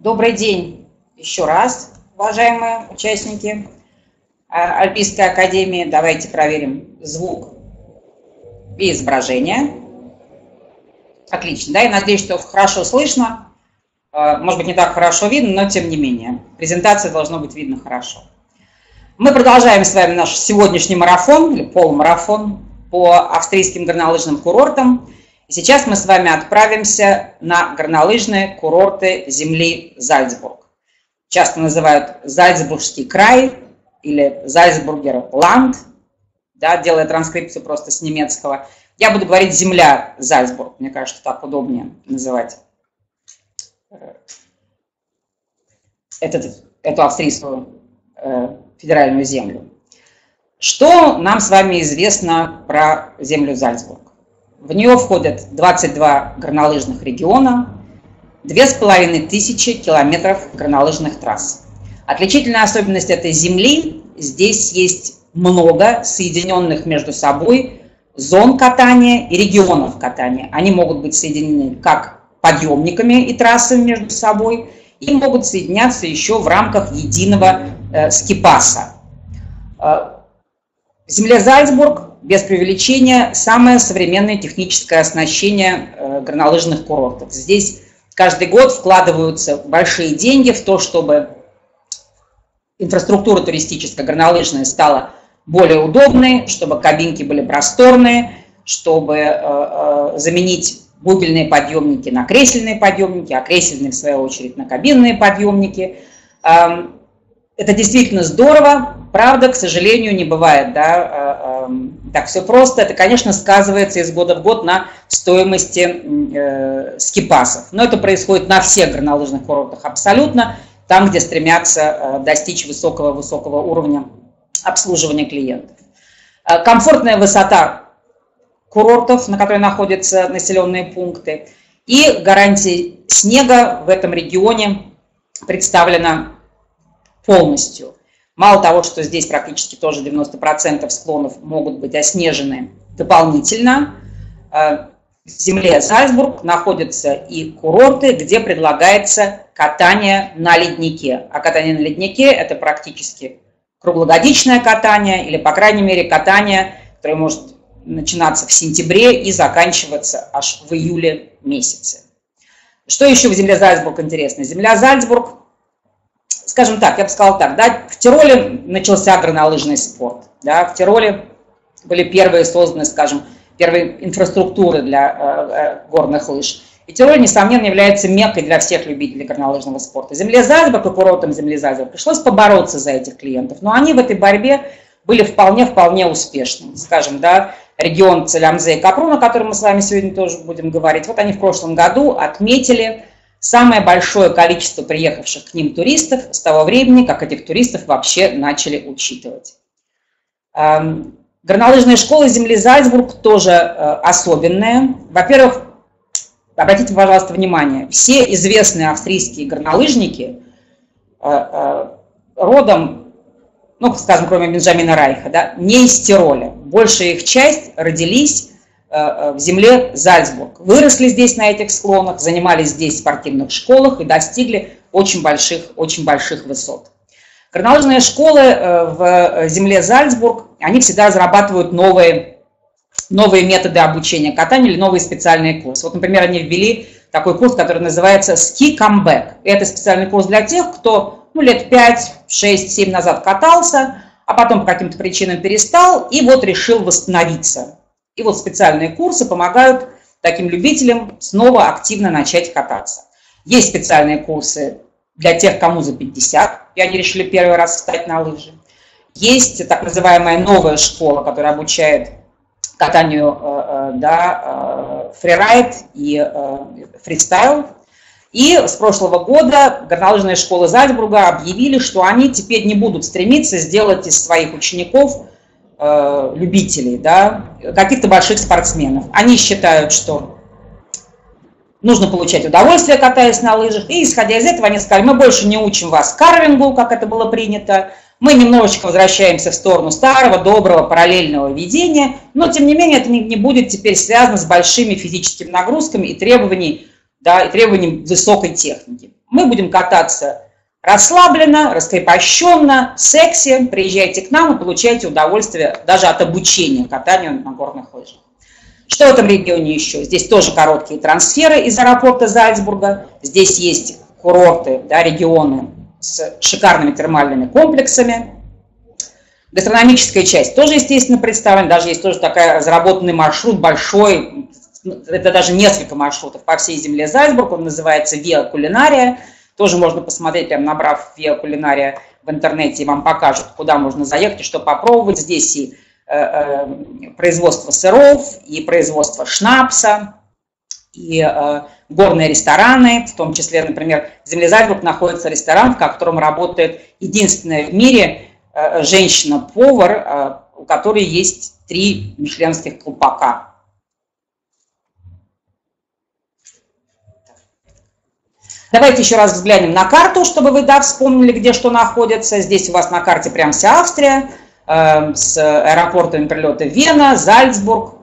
Добрый день еще раз, уважаемые участники а, Альпийской академии. Давайте проверим звук и изображение. Отлично, да, я надеюсь, что хорошо слышно. А, может быть, не так хорошо видно, но тем не менее. Презентация должно быть видно хорошо. Мы продолжаем с вами наш сегодняшний марафон, или полумарафон по австрийским горнолыжным курортам. Сейчас мы с вами отправимся на горнолыжные курорты земли Зальцбург. Часто называют Зальцбургский край или Зальцбургер Ланд, да, делая транскрипцию просто с немецкого. Я буду говорить земля Зальцбург, мне кажется, так удобнее называть этот, эту австрийскую э, федеральную землю. Что нам с вами известно про землю Зальцбург? В нее входят 22 горнолыжных региона, 2500 километров горнолыжных трасс. Отличительная особенность этой земли – здесь есть много соединенных между собой зон катания и регионов катания. Они могут быть соединены как подъемниками и трассами между собой, и могут соединяться еще в рамках единого э, скипаса. Э, земля Зальцбург без преувеличения, самое современное техническое оснащение э, горнолыжных курортов. Здесь каждый год вкладываются большие деньги в то, чтобы инфраструктура туристическая горнолыжная стала более удобной, чтобы кабинки были просторные, чтобы э, э, заменить бугельные подъемники на кресельные подъемники, а кресельные, в свою очередь, на кабинные подъемники. Эм, это действительно здорово, правда, к сожалению, не бывает да, так все просто. Это, конечно, сказывается из года в год на стоимости э, скипасов. Но это происходит на всех горнолыжных курортах абсолютно, там, где стремятся э, достичь высокого-высокого уровня обслуживания клиентов. Э, комфортная высота курортов, на которой находятся населенные пункты, и гарантия снега в этом регионе представлена полностью. Мало того, что здесь практически тоже 90% склонов могут быть оснежены дополнительно, э, в земле Зальцбург находятся и курорты, где предлагается катание на леднике. А катание на леднике – это практически круглогодичное катание, или, по крайней мере, катание, которое может начинаться в сентябре и заканчиваться аж в июле месяце. Что еще в земле Зальцбург интересно? Земля Зальцбург скажем так, я бы сказала так, да, в Тироле начался горнолыжный спорт, да, в Тироле были первые созданы, скажем, первые инфраструктуры для э, э, горных лыж. И Тироль, несомненно, является меккой для всех любителей горнолыжного спорта. Земле Зальцбург и курортам земли Зальцбург пришлось побороться за этих клиентов, но они в этой борьбе были вполне-вполне успешны. Скажем, да, регион Целямзе и Капрун, о котором мы с вами сегодня тоже будем говорить, вот они в прошлом году отметили самое большое количество приехавших к ним туристов с того времени, как этих туристов вообще начали учитывать. Эм, горнолыжная школа земли Зальцбург тоже э, особенная. Во-первых, обратите, пожалуйста, внимание, все известные австрийские горнолыжники э, э, родом, ну, скажем, кроме Бенджамина Райха, да, не из Тироля. Большая их часть родились в земле Зальцбург. Выросли здесь на этих склонах, занимались здесь в спортивных школах и достигли очень больших, очень больших высот. Горнолыжные школы э, в земле Зальцбург, они всегда зарабатывают новые, новые методы обучения катанию или новые специальные курсы. Вот, например, они ввели такой курс, который называется Ski Comeback. Это специальный курс для тех, кто ну, лет 5, 6, 7 назад катался, а потом по каким-то причинам перестал и вот решил восстановиться и вот специальные курсы помогают таким любителям снова активно начать кататься. Есть специальные курсы для тех, кому за 50, и они решили первый раз встать на лыжи. Есть так называемая новая школа, которая обучает катанию э, э, да, э, фрирайд и фристайл. И с прошлого года горнолыжные школы Зальцбурга объявили, что они теперь не будут стремиться сделать из своих учеников Э, любителей, да, каких-то больших спортсменов. Они считают, что нужно получать удовольствие, катаясь на лыжах, и исходя из этого они сказали, мы больше не учим вас карвингу, как это было принято, мы немножечко возвращаемся в сторону старого, доброго, параллельного ведения, но тем не менее это не, не будет теперь связано с большими физическими нагрузками и требованиями, да, и требованием высокой техники. Мы будем кататься расслабленно, раскрепощенно, секси. Приезжайте к нам и получайте удовольствие даже от обучения катанию на горных лыжах. Что в этом регионе еще? Здесь тоже короткие трансферы из аэропорта Зальцбурга. Здесь есть курорты, да, регионы с шикарными термальными комплексами. Гастрономическая часть тоже, естественно, представлена. Даже есть тоже такой разработанный маршрут большой, это даже несколько маршрутов по всей земле Зальцбург. Он называется Виа Кулинария. Тоже можно посмотреть, прям набрав Виа Кулинария в интернете, и вам покажут, куда можно заехать и что попробовать. Здесь и э, э, производство сыров, и производство шнапса, и э, горные рестораны, в том числе, например, в земле Зальцбург находится ресторан, в котором работает единственная в мире э, женщина-повар, э, у которой есть три мишленских колпака. Давайте еще раз взглянем на карту, чтобы вы да, вспомнили, где что находится. Здесь у вас на карте прям вся Австрия, э, с аэропортами прилета Вена, Зальцбург,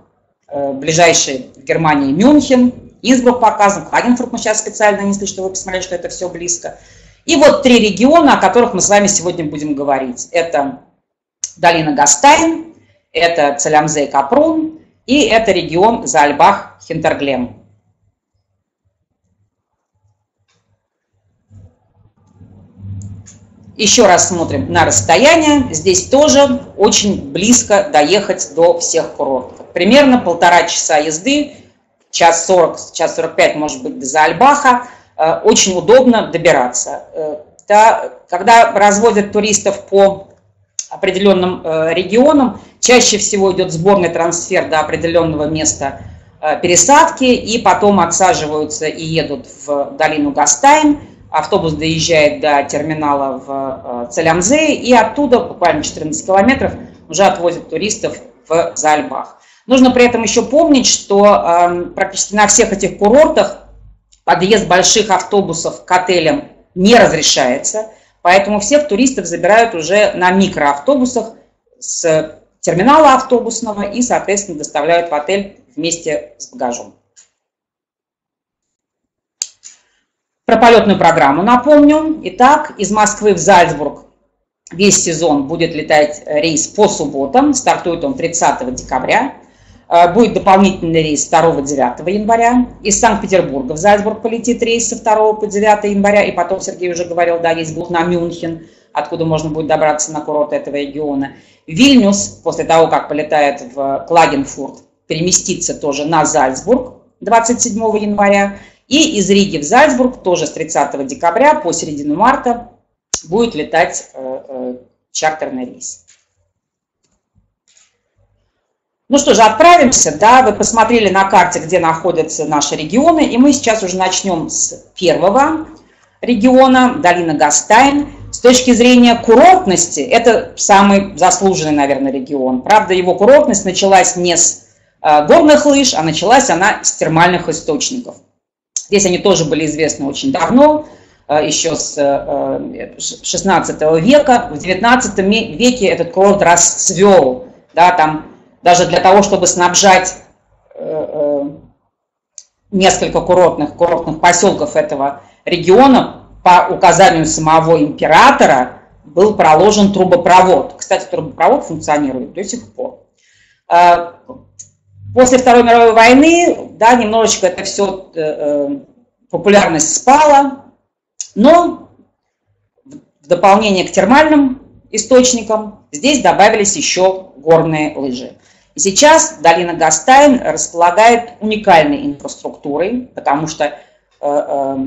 э, ближайший в Германии Мюнхен, Инсбрук показан, Клагенфурт мы сейчас специально нанесли, чтобы вы посмотрели, что это все близко. И вот три региона, о которых мы с вами сегодня будем говорить. Это долина Гастайн, это Целямзе и Капрун, и это регион Зальбах-Хинтерглем. Еще раз смотрим на расстояние. Здесь тоже очень близко доехать до всех курортов. Примерно полтора часа езды, час 40, час 45, может быть, до Зальбаха. Э, очень удобно добираться. Э, когда разводят туристов по определенным э, регионам, чаще всего идет сборный трансфер до определенного места пересадки, и потом отсаживаются и едут в долину Гастайн, автобус доезжает до терминала в э, Целямзе, и оттуда, буквально 14 километров, уже отвозят туристов в Зальбах. Нужно при этом еще помнить, что э, практически на всех этих курортах подъезд больших автобусов к отелям не разрешается, поэтому всех туристов забирают уже на микроавтобусах с терминала автобусного и, соответственно, доставляют в отель вместе с багажом. Про полетную программу напомню. Итак, из Москвы в Зальцбург весь сезон будет летать рейс по субботам. Стартует он 30 декабря. Э, будет дополнительный рейс 2-9 января. Из Санкт-Петербурга в Зальцбург полетит рейс со 2 по 9 января. И потом, Сергей уже говорил, да, есть блок на Мюнхен, откуда можно будет добраться на курорт этого региона. Вильнюс, после того, как полетает в Клагенфурт, переместится тоже на Зальцбург 27 января. И из Риги в Зальцбург тоже с 30 декабря по середину марта будет летать э, э, чартерный рейс. Ну что же, отправимся, да, вы посмотрели на карте, где находятся наши регионы, и мы сейчас уже начнем с первого региона, долина Гастайн. С точки зрения курортности, это самый заслуженный, наверное, регион. Правда, его курортность началась не с э, горных лыж, а началась она с термальных источников. Здесь они тоже были известны очень давно, э, еще с 16 э, века. В 19 веке этот курорт расцвел. Да, там даже для того, чтобы снабжать э, несколько курортных, курортных поселков этого региона, по указанию самого императора был проложен трубопровод. Кстати, трубопровод функционирует до сих пор. После Второй мировой войны, да, немножечко это все, э, э, популярность спала, но в дополнение к термальным источникам здесь добавились еще горные лыжи. И сейчас долина Гастайн располагает уникальной инфраструктурой, потому что э, э,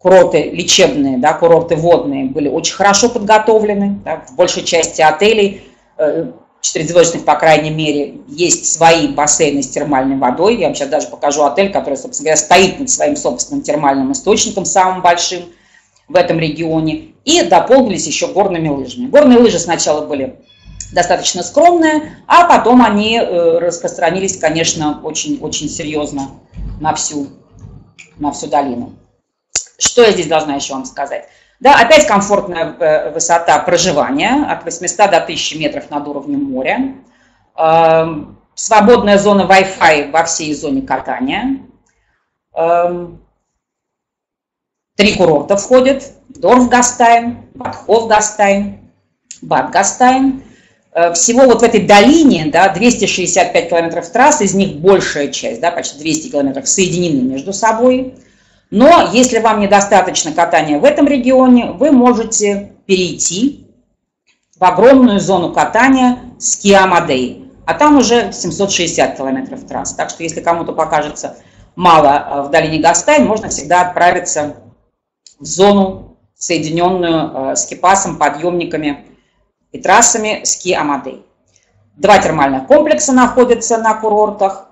курорты лечебные, да, курорты водные были очень хорошо подготовлены. Да, в большей части отелей э, четырехзвездочных, по крайней мере, есть свои бассейны с термальной водой. Я вам сейчас даже покажу отель, который, собственно говоря, стоит над своим собственным термальным источником, самым большим в этом регионе. И дополнились еще горными лыжами. Горные лыжи сначала были достаточно скромные, а потом они э, распространились, конечно, очень-очень серьезно на всю, на всю долину. Что я здесь должна еще вам сказать? Да, опять комфортная э, высота проживания от 800 до 1000 метров над уровнем моря. Эм, свободная зона Wi-Fi во всей зоне катания. 30 Три курорта входят. Дорфгастайн, Бадховгастайн, Бадгастайн. Э, всего вот в этой долине да, 265 километров трасс, из них большая часть, да, почти 200 километров, соединены между собой. Но если вам недостаточно катания в этом регионе, вы можете перейти в огромную зону катания с Киамадей. А там уже 760 километров трасс. Так что если кому-то покажется мало э, в долине Гастайн, можно всегда отправиться в зону, соединенную э, с Кипасом, подъемниками и трассами ски Амадей. Два термальных комплекса находятся на курортах.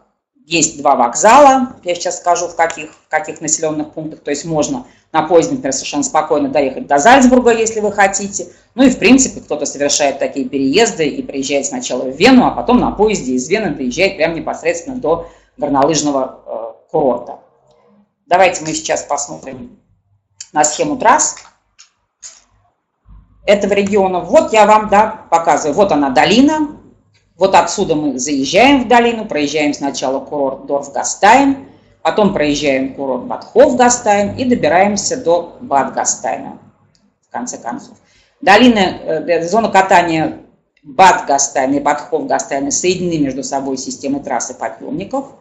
Есть два вокзала, я сейчас скажу, в каких, в каких населенных пунктах. То есть можно на поезде, например, совершенно спокойно доехать до Зальцбурга, если вы хотите. Ну и, в принципе, кто-то совершает такие переезды и приезжает сначала в Вену, а потом на поезде из Вены доезжает прямо непосредственно до горнолыжного э, курорта. Давайте мы сейчас посмотрим на схему трасс этого региона. Вот я вам да, показываю. Вот она долина. Вот отсюда мы заезжаем в долину, проезжаем сначала курорт Дорфгастайн, потом проезжаем курорт Бадховгастайн и добираемся до Бадгастайна, в конце концов. Долина, э, зона катания Бадгастайн и Бадховгастайн соединены между собой системой трассы подъемников –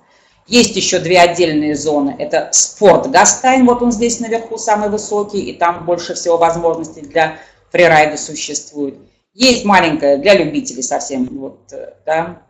есть еще две отдельные зоны. Это спорт Гастайн, вот он здесь наверху самый высокий, и там больше всего возможностей для фрирайда существует. Есть маленькая для любителей совсем, вот, э, да,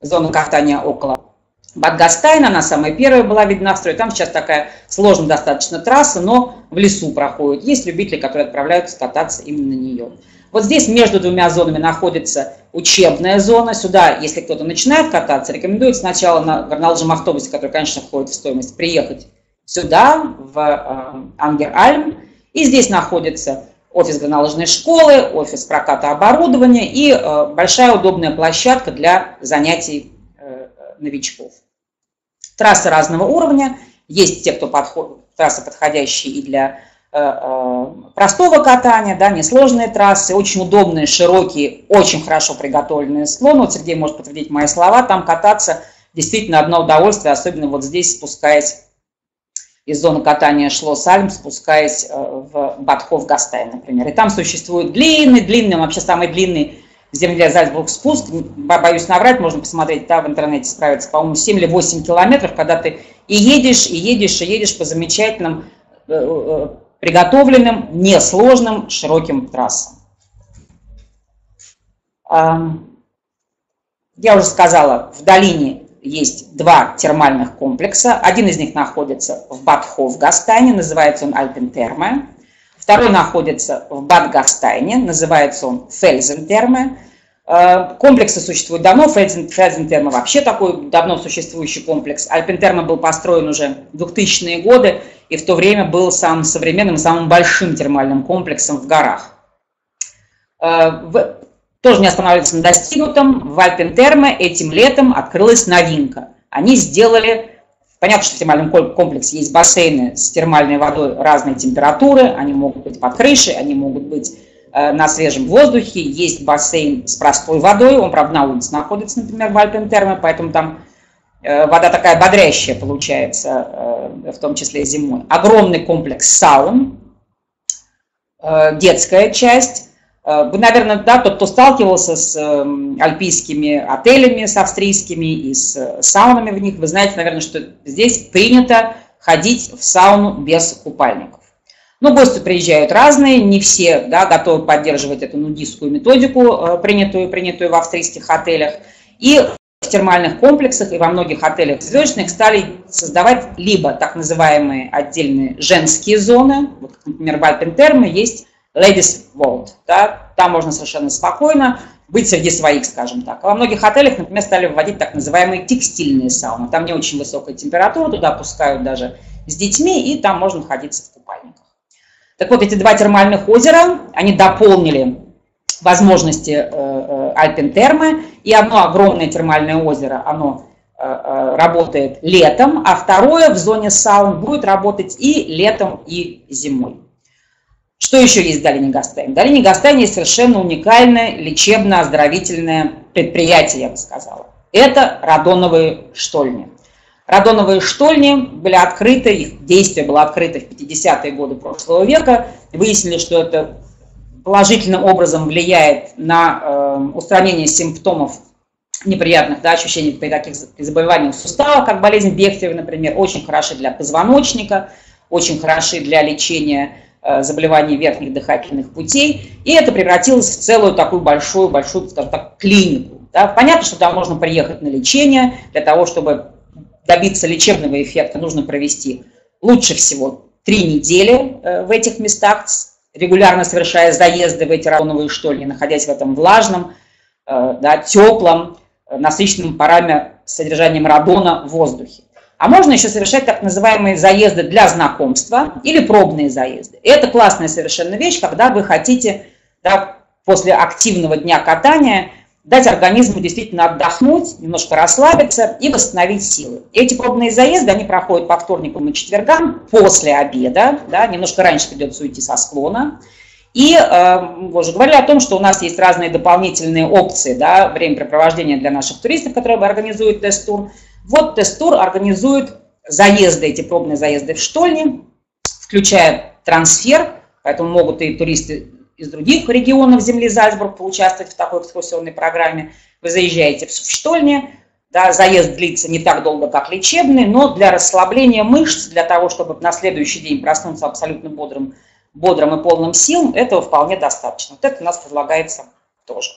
зона катания около Бадгастайна, она самая первая была видна в строе. Там сейчас такая сложная достаточно трасса, но в лесу проходит. Есть любители, которые отправляются кататься именно на нее. Вот здесь между двумя зонами находится учебная зона. Сюда, если кто-то начинает кататься, рекомендуют сначала на горнолыжном автобусе, который, конечно, входит в стоимость, приехать сюда, в э, Ангер-Альм. И здесь находится офис горнолыжной школы, офис проката оборудования и э, большая удобная площадка для занятий э, новичков. Трассы разного уровня. Есть те, кто подходит, трассы подходящие и для Э, простого катания, да, несложные трассы, очень удобные, широкие, очень хорошо приготовленные склоны. Вот Сергей может подтвердить мои слова, там кататься действительно одно удовольствие, особенно вот здесь спускаясь из зоны катания Шло-Сальм, спускаясь э, в Батхов Гастай, например. И там существует длинный, длинный, вообще самый длинный в земле Зальцбург спуск, боюсь наврать, можно посмотреть, да, в интернете справиться, по-моему, 7 или 8 километров, когда ты и едешь, и едешь, и едешь по замечательным приготовленным, несложным, широким трассам. Я уже сказала, в долине есть два термальных комплекса. Один из них находится в Бадхов Гастайне, называется он Альпентерме. Второй находится в Бадгастайне, называется он Фельзентерме. Э, комплексы существуют давно, Фельзентерме вообще такой давно существующий комплекс. Альпентерме был построен уже в 2000-е годы и в то время был самым современным, самым большим термальным комплексом в горах. Э, тоже не останавливаться на достигнутом, в Альпентерме этим летом открылась новинка. Они сделали, понятно, что в термальном комплексе есть бассейны с термальной водой разной температуры, они могут быть под крышей, они могут быть э, на свежем воздухе, есть бассейн с простой водой, он, правда, на улице находится, например, в Альпентерме, поэтому там Э, вода такая бодрящая получается, э, в том числе зимой. Огромный комплекс саун, детская часть. Вы, наверное, да, тот, кто сталкивался с альпийскими отелями, с австрийскими и с саунами в них, вы знаете, наверное, что здесь принято ходить в сауну без купальников. Но гости приезжают разные, не все да, готовы поддерживать эту нудистскую методику, принятую, принятую в австрийских отелях. И в термальных комплексах и во многих отелях звездочных стали создавать либо так называемые отдельные женские зоны, вот, например, в Альпентерме есть Ladies World, да, там можно совершенно спокойно быть среди своих, скажем так. А во многих отелях, например, стали вводить так называемые текстильные сауны. Там не очень высокая температура, туда пускают даже с детьми, и там можно находиться в купальниках. Так вот, эти два термальных озера, они дополнили возможности э, э, Альпентермы, и одно огромное термальное озеро, оно э, работает летом, а второе в зоне саун будет работать и летом, и зимой. Что еще есть в долине Гастайн? В долине Гастайн есть совершенно уникальное лечебно-оздоровительное предприятие, я бы сказала. Это радоновые штольни. Радоновые штольни были открыты, их действие было открыто в 50-е годы прошлого века. Выяснили, что это положительным образом влияет на э, устранение симптомов неприятных да, ощущений при таких заболеваниях сустава, как болезнь Бехтерева, например, очень хороши для позвоночника, очень хороши для лечения заболеваний верхних дыхательных путей. И это превратилось в целую такую большую, большую, скажем так, клинику. Да. Понятно, что там можно приехать на лечение. Для того, чтобы добиться лечебного эффекта, нужно провести лучше всего три недели э, в этих местах, регулярно совершая заезды в эти радоновые штольни, находясь в этом влажном, э, да, теплом, насыщенным парами содержанием радона в воздухе. А можно еще совершать так называемые заезды для знакомства или пробные заезды. И это классная совершенно вещь, когда вы хотите да, после активного дня катания дать организму действительно отдохнуть, немножко расслабиться и восстановить силы. Эти пробные заезды, они проходят по вторникам и четвергам после обеда, да, немножко раньше придется уйти со склона. И э, вы уже говорили о том, что у нас есть разные дополнительные опции, да, времяпрепровождения для наших туристов, которые организуют тест-тур. Вот тест-тур организует заезды, эти пробные заезды в штольни, включая трансфер, поэтому могут и туристы из других регионов земли Зальцбург поучаствовать в такой экскурсионной программе. Вы заезжаете в штольни, да, заезд длится не так долго, как лечебный, но для расслабления мышц, для того, чтобы на следующий день проснуться абсолютно бодрым бодрым и полным сил, этого вполне достаточно. Вот это у нас предлагается тоже.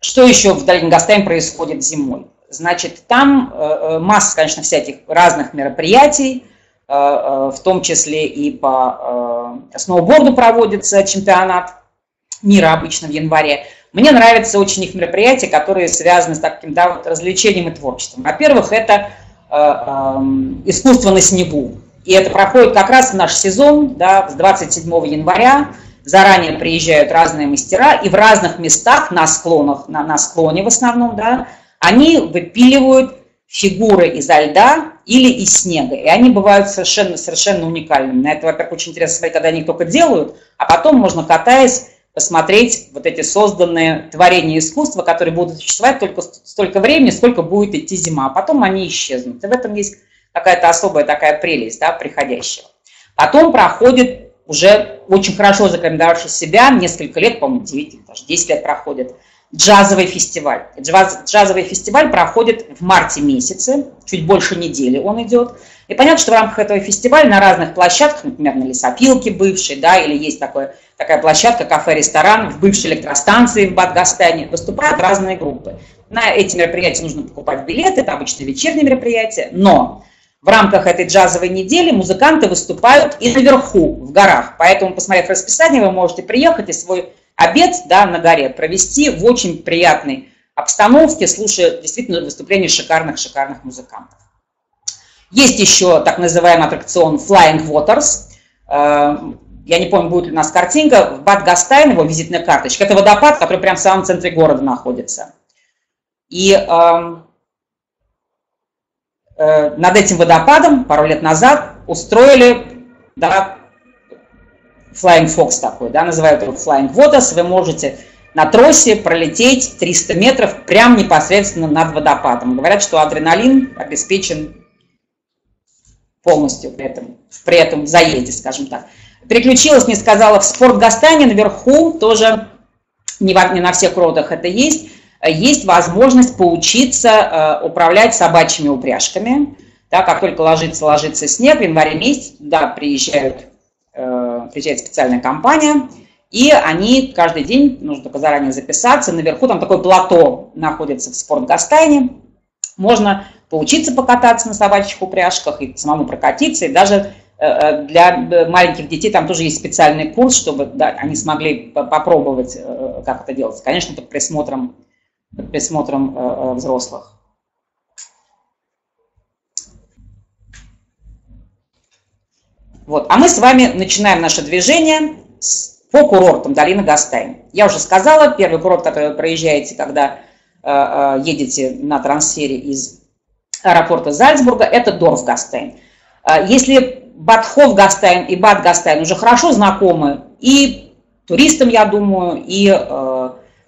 Что еще в Дальнгостайм происходит зимой? Значит, там э, э, масса, конечно, всяких разных мероприятий, э, в том числе и по сноуборду проводится чемпионат мира обычно в январе. Мне нравятся очень их мероприятия, которые связаны с таким да, вот, развлечением и творчеством. Во-первых, это искусство на снегу. И это проходит как раз в наш сезон, да, с 27 января. Заранее приезжают разные мастера, и в разных местах на склонах, на, на склоне в основном, да, они выпиливают фигуры изо льда или из снега. И они бывают совершенно, совершенно уникальными. На это, во-первых, очень интересно смотреть, когда они их только делают, а потом можно, катаясь, посмотреть вот эти созданные творения искусства, которые будут существовать только столько времени, сколько будет идти зима, а потом они исчезнут. И в этом есть какая-то особая такая прелесть да, приходящего. Потом проходит уже очень хорошо зарекомендовавший себя, несколько лет, по-моему, 9, даже 10 лет проходит, джазовый фестиваль. Джаз, джазовый фестиваль проходит в марте месяце, чуть больше недели он идет. И понятно, что в рамках этого фестиваля на разных площадках, например, на лесопилке бывшей, да, или есть такое, такая площадка, кафе-ресторан в бывшей электростанции в Бадгастане, выступают разные группы. На эти мероприятия нужно покупать билеты, это обычно вечерние мероприятия, но в рамках этой джазовой недели музыканты выступают и наверху, в горах. Поэтому, посмотрев расписание, вы можете приехать и свой обед да, на горе провести в очень приятной обстановке, слушая действительно выступления шикарных-шикарных музыкантов. Есть еще так называемый аттракцион Flying Waters. Э, я не помню, будет ли у нас картинка. В Бад Гастайн, его визитная карточка. Это водопад, который прямо в самом центре города находится. И эм, Э, над этим водопадом пару лет назад устроили да, Flying Fox такой, да, называют его Flying Waters. Вы можете на тросе пролететь 300 метров прямо непосредственно над водопадом. Говорят, что адреналин обеспечен полностью при этом, при этом заезде, скажем так. Переключилась, не сказала, в спортгастане наверху тоже не, во, не на всех родах это есть есть возможность поучиться э, управлять собачьими упряжками. Да, как только ложится, ложится снег, в январе месяце да, приезжают, приезжает специальная компания, и они каждый день, нужно только заранее записаться, наверху там такое плато находится в спортгастайне, можно поучиться покататься на собачьих упряжках и самому прокатиться, и даже э, для маленьких детей там тоже есть специальный курс, чтобы да, они смогли попробовать, как это делать. Конечно, под присмотром под присмотром э, э, взрослых. Вот. А мы с вами начинаем наше движение по курортам долины Гастайн. Я уже сказала, первый курорт, который вы проезжаете, когда э, едете на трансфере из аэропорта Зальцбурга, это Дорфгастайн. Если Бад Хофгастайн и Бад Гастайн уже хорошо знакомы и туристам, я думаю, и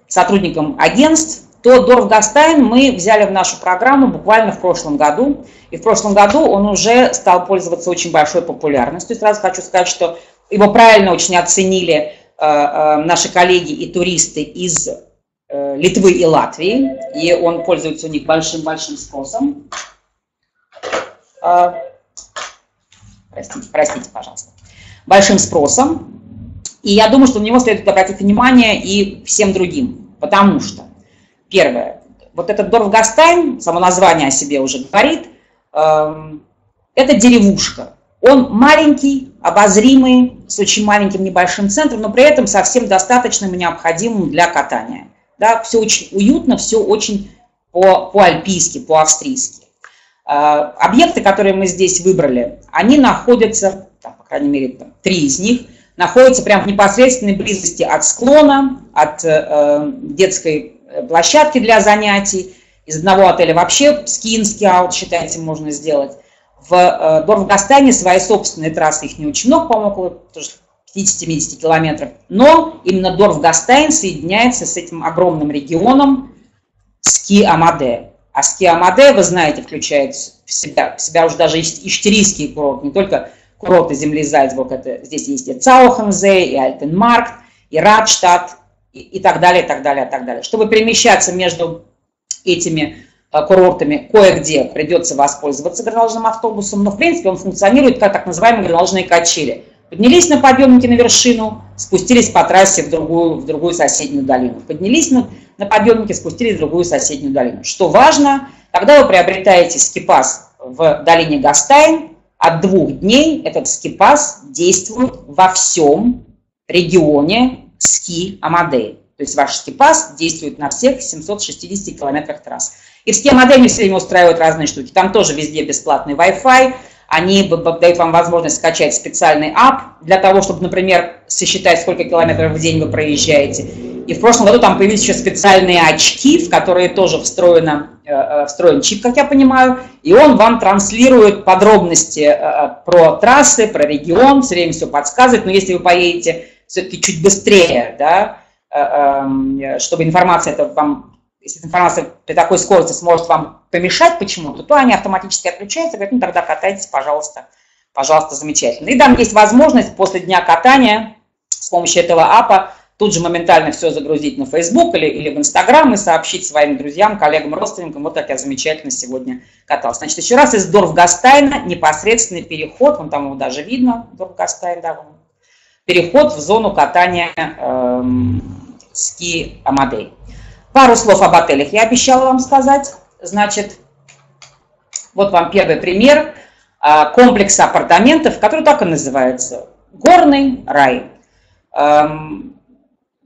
сотрудникам агентств, то Дорфгастайн мы взяли в нашу программу буквально в прошлом году. И в прошлом году он уже стал пользоваться очень большой популярностью. Сразу хочу сказать, что его правильно очень оценили э, э, наши коллеги и туристы из э, Литвы и Латвии. И он пользуется у них большим-большим спросом. Простите, простите, пожалуйста. Большим спросом. И я думаю, что на него следует обратить внимание и всем другим. Потому что Первое. Вот этот Дорфгастайн, само название о себе уже говорит, эм, это деревушка. Он маленький, обозримый, с очень маленьким небольшим центром, но при этом совсем достаточным и необходимым для катания. Да, все очень уютно, все очень по, по-альпийски, по-австрийски. Э, объекты, которые мы здесь выбрали, они находятся, там, по крайней мере, там, три из них, находятся прямо в непосредственной близости от склона, от э, детской Э, площадки для занятий. Из одного отеля вообще скинский аут, считайте, можно сделать. В э, Дорфгастане свои собственные трассы, их не очень много, по-моему, около 50-70 километров. Но именно Дорфгастайн соединяется с этим огромным регионом Ски-Амаде. А Ски-Амаде, вы знаете, включает в себя, в себя уже даже иштерийские курорты, не только курорты земли Зальцбург, это здесь есть и Цаухензе, и Альтенмаркт, и Радштадт, и, так далее, и так далее, и так далее. Чтобы перемещаться между этими э, курортами кое-где придется воспользоваться горнолыжным автобусом, но в принципе он функционирует как так называемые горнолыжные качели. Поднялись на подъемнике на вершину, спустились по трассе в другую, в другую соседнюю долину. Поднялись на, на подъемнике, спустились в другую соседнюю долину. Что важно, когда вы приобретаете скипас в долине Гастайн, от двух дней этот скипас действует во всем регионе ски Амадей. То есть ваш скипас действует на всех 760 километрах трасс. И в ски Амадей все время устраивают разные штуки. Там тоже везде бесплатный Wi-Fi. Они дают вам возможность скачать специальный ап для того, чтобы, например, сосчитать, сколько километров в день вы проезжаете. И в прошлом году там появились еще специальные очки, в которые тоже встроено, э, э, встроен чип, как я понимаю, и он вам транслирует подробности э, про трассы, про регион, все время все подсказывает. Но если вы поедете все-таки чуть быстрее, да, э, эм, чтобы информация это вам, если информация при такой скорости сможет вам помешать почему-то, то они автоматически отключаются, говорят, ну тогда катайтесь, пожалуйста, пожалуйста, замечательно. И там есть возможность после дня катания с помощью этого апа тут же моментально все загрузить на Facebook или, или в Instagram и сообщить своим друзьям, коллегам, родственникам, вот как я замечательно сегодня катался. Значит, еще раз из Дорфгастайна непосредственный переход, вон там его даже видно, Дорфгастайн, да, вон переход в зону катания э, ски Амадей. Пару слов об отелях я обещала вам сказать. Значит, вот вам первый пример э, комплекса апартаментов, который так и называется. Горный рай. Эм,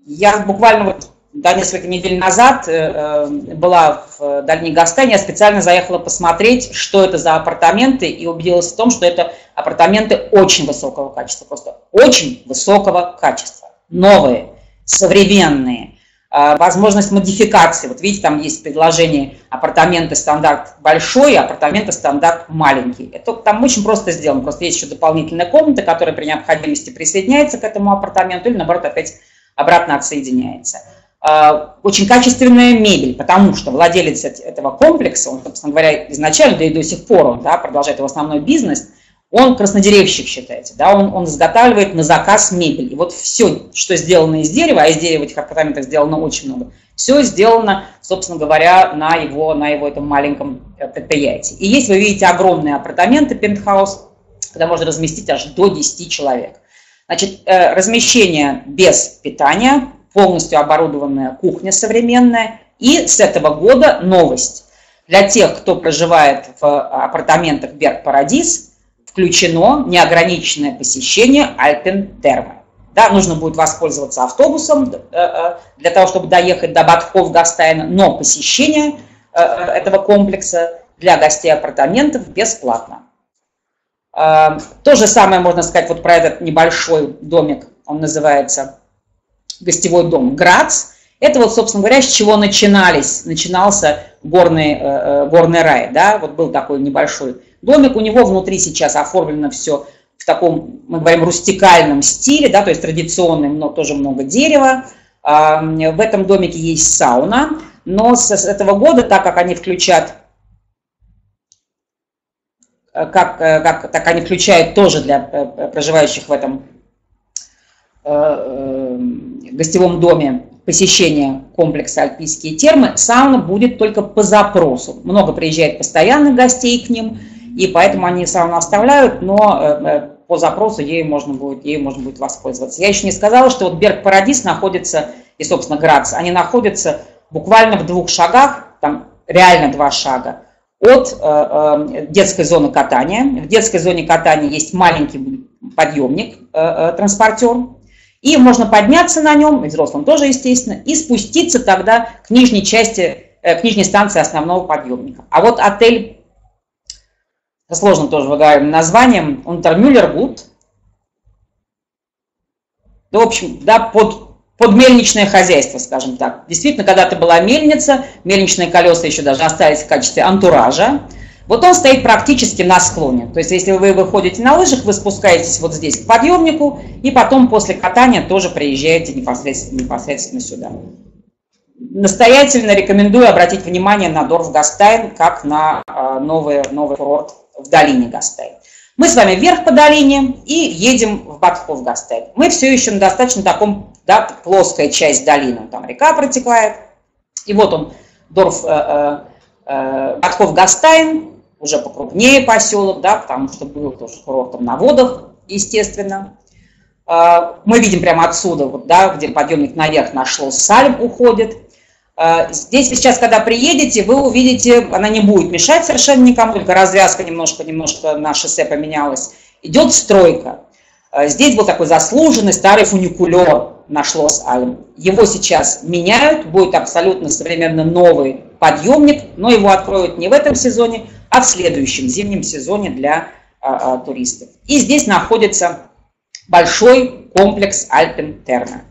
я буквально вот да, несколько недель назад э, э, была в Дальней Гастане, я специально заехала посмотреть, что это за апартаменты, и убедилась в том, что это апартаменты очень высокого качества, просто очень высокого качества, новые, современные, э, возможность модификации. Вот видите, там есть предложение апартаменты стандарт большой, апартаменты стандарт маленький. Это там очень просто сделано, просто есть еще дополнительная комната, которая при необходимости присоединяется к этому апартаменту или, наоборот, опять обратно отсоединяется. А, очень качественная мебель, потому что владелец этого комплекса, он, собственно говоря, изначально, да и до сих пор он да, продолжает его основной бизнес, он краснодеревщик считается, да, он, он изготавливает на заказ мебель. И вот все, что сделано из дерева, а из дерева в этих апартаментах сделано очень много, все сделано, собственно говоря, на его, на его этом маленьком э, предприятии. И есть, вы видите, огромные апартаменты, пентхаус, когда можно разместить аж до 10 человек. Значит, э, размещение без питания, полностью оборудованная кухня современная. И с этого года новость. Для тех, кто проживает в апартаментах Берг Парадис, включено неограниченное посещение Альпен Термо. Да, нужно будет воспользоваться автобусом э, э, для того, чтобы доехать до Батхов Гастайна, но посещение э, этого комплекса для гостей апартаментов бесплатно. То же самое можно сказать вот про этот небольшой домик, он называется гостевой дом Грац. Это вот, собственно говоря, с чего начинались, начинался горный, э, э, горный рай. Да? Вот был такой небольшой домик, у него внутри сейчас оформлено все в таком, мы говорим, рустикальном стиле, да, то есть традиционным, но тоже много дерева. В этом домике есть сауна. но с этого года, так как они включат Э, как, э, как так они включают тоже для э, проживающих в этом гостевом доме посещение комплекса «Альпийские термы», сауна будет только по запросу. Много приезжает постоянных гостей к ним, и поэтому они сауну оставляют, но по запросу ею можно будет, ею можно будет воспользоваться. Я еще не сказала, что вот Берг Парадис находится, и, собственно, Грац, они находятся буквально в двух шагах, там реально два шага от э, э, детской зоны катания. В детской зоне катания есть маленький подъемник, э, транспортер, и можно подняться на нем, и взрослым тоже, естественно, и спуститься тогда к нижней части, к нижней станции основного подъемника. А вот отель, сложно тоже выговариваемым названием, Унтермюллергут, да, в общем, да, под под мельничное хозяйство, скажем так. Действительно, когда-то была мельница, мельничные колеса еще даже остались в качестве антуража. Вот он стоит практически на склоне. То есть, если вы выходите на лыжах, вы спускаетесь вот здесь к подъемнику, и потом после катания тоже приезжаете непосредственно, непосредственно сюда. Настоятельно рекомендую обратить внимание на Дорф Гастайн, как на а, новый, новый курорт в долине Гастайн. Мы с вами вверх по долине и едем в Батхов Гастайн. Мы все еще на достаточно таком да, плоская часть долины, там река протекает. И вот он, Дорф, э, э, э Гастайн, уже покрупнее поселок, да, потому что был тоже курортом на водах, естественно. Э, мы видим прямо отсюда, вот, да, где подъемник наверх нашло, Сальм уходит. Э, здесь сейчас, когда приедете, вы увидите, она не будет мешать совершенно никому, только развязка немножко-немножко на шоссе поменялась. Идет стройка. Э, здесь был такой заслуженный старый фуникулер, нашлось Альм. Его сейчас меняют, будет абсолютно современно новый подъемник, но его откроют не в этом сезоне, а в следующем зимнем сезоне для а, а, туристов. И здесь находится большой комплекс Альпен Терна.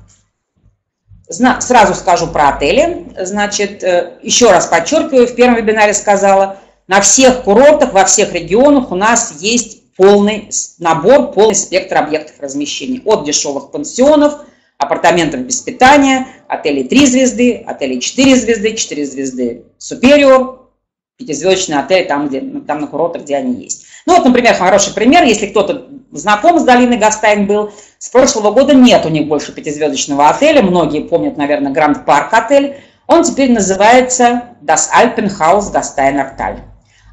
Сразу скажу про отели. Значит, э, еще раз подчеркиваю, в первом вебинаре сказала, на всех курортах, во всех регионах у нас есть полный набор, полный спектр объектов размещения. От дешевых пансионов – апартаментов без питания, отели 3 звезды, отели 4 звезды, 4 звезды Superior, пятизвездочный отель там, где, ну, там на курортах, где они есть. Ну вот, например, хороший пример, если кто-то знаком с долиной Гастайн был, с прошлого года нет у них больше пятизвездочного отеля, многие помнят, наверное, Гранд Парк отель, он теперь называется Das Alpenhaus Gasteiner Tal.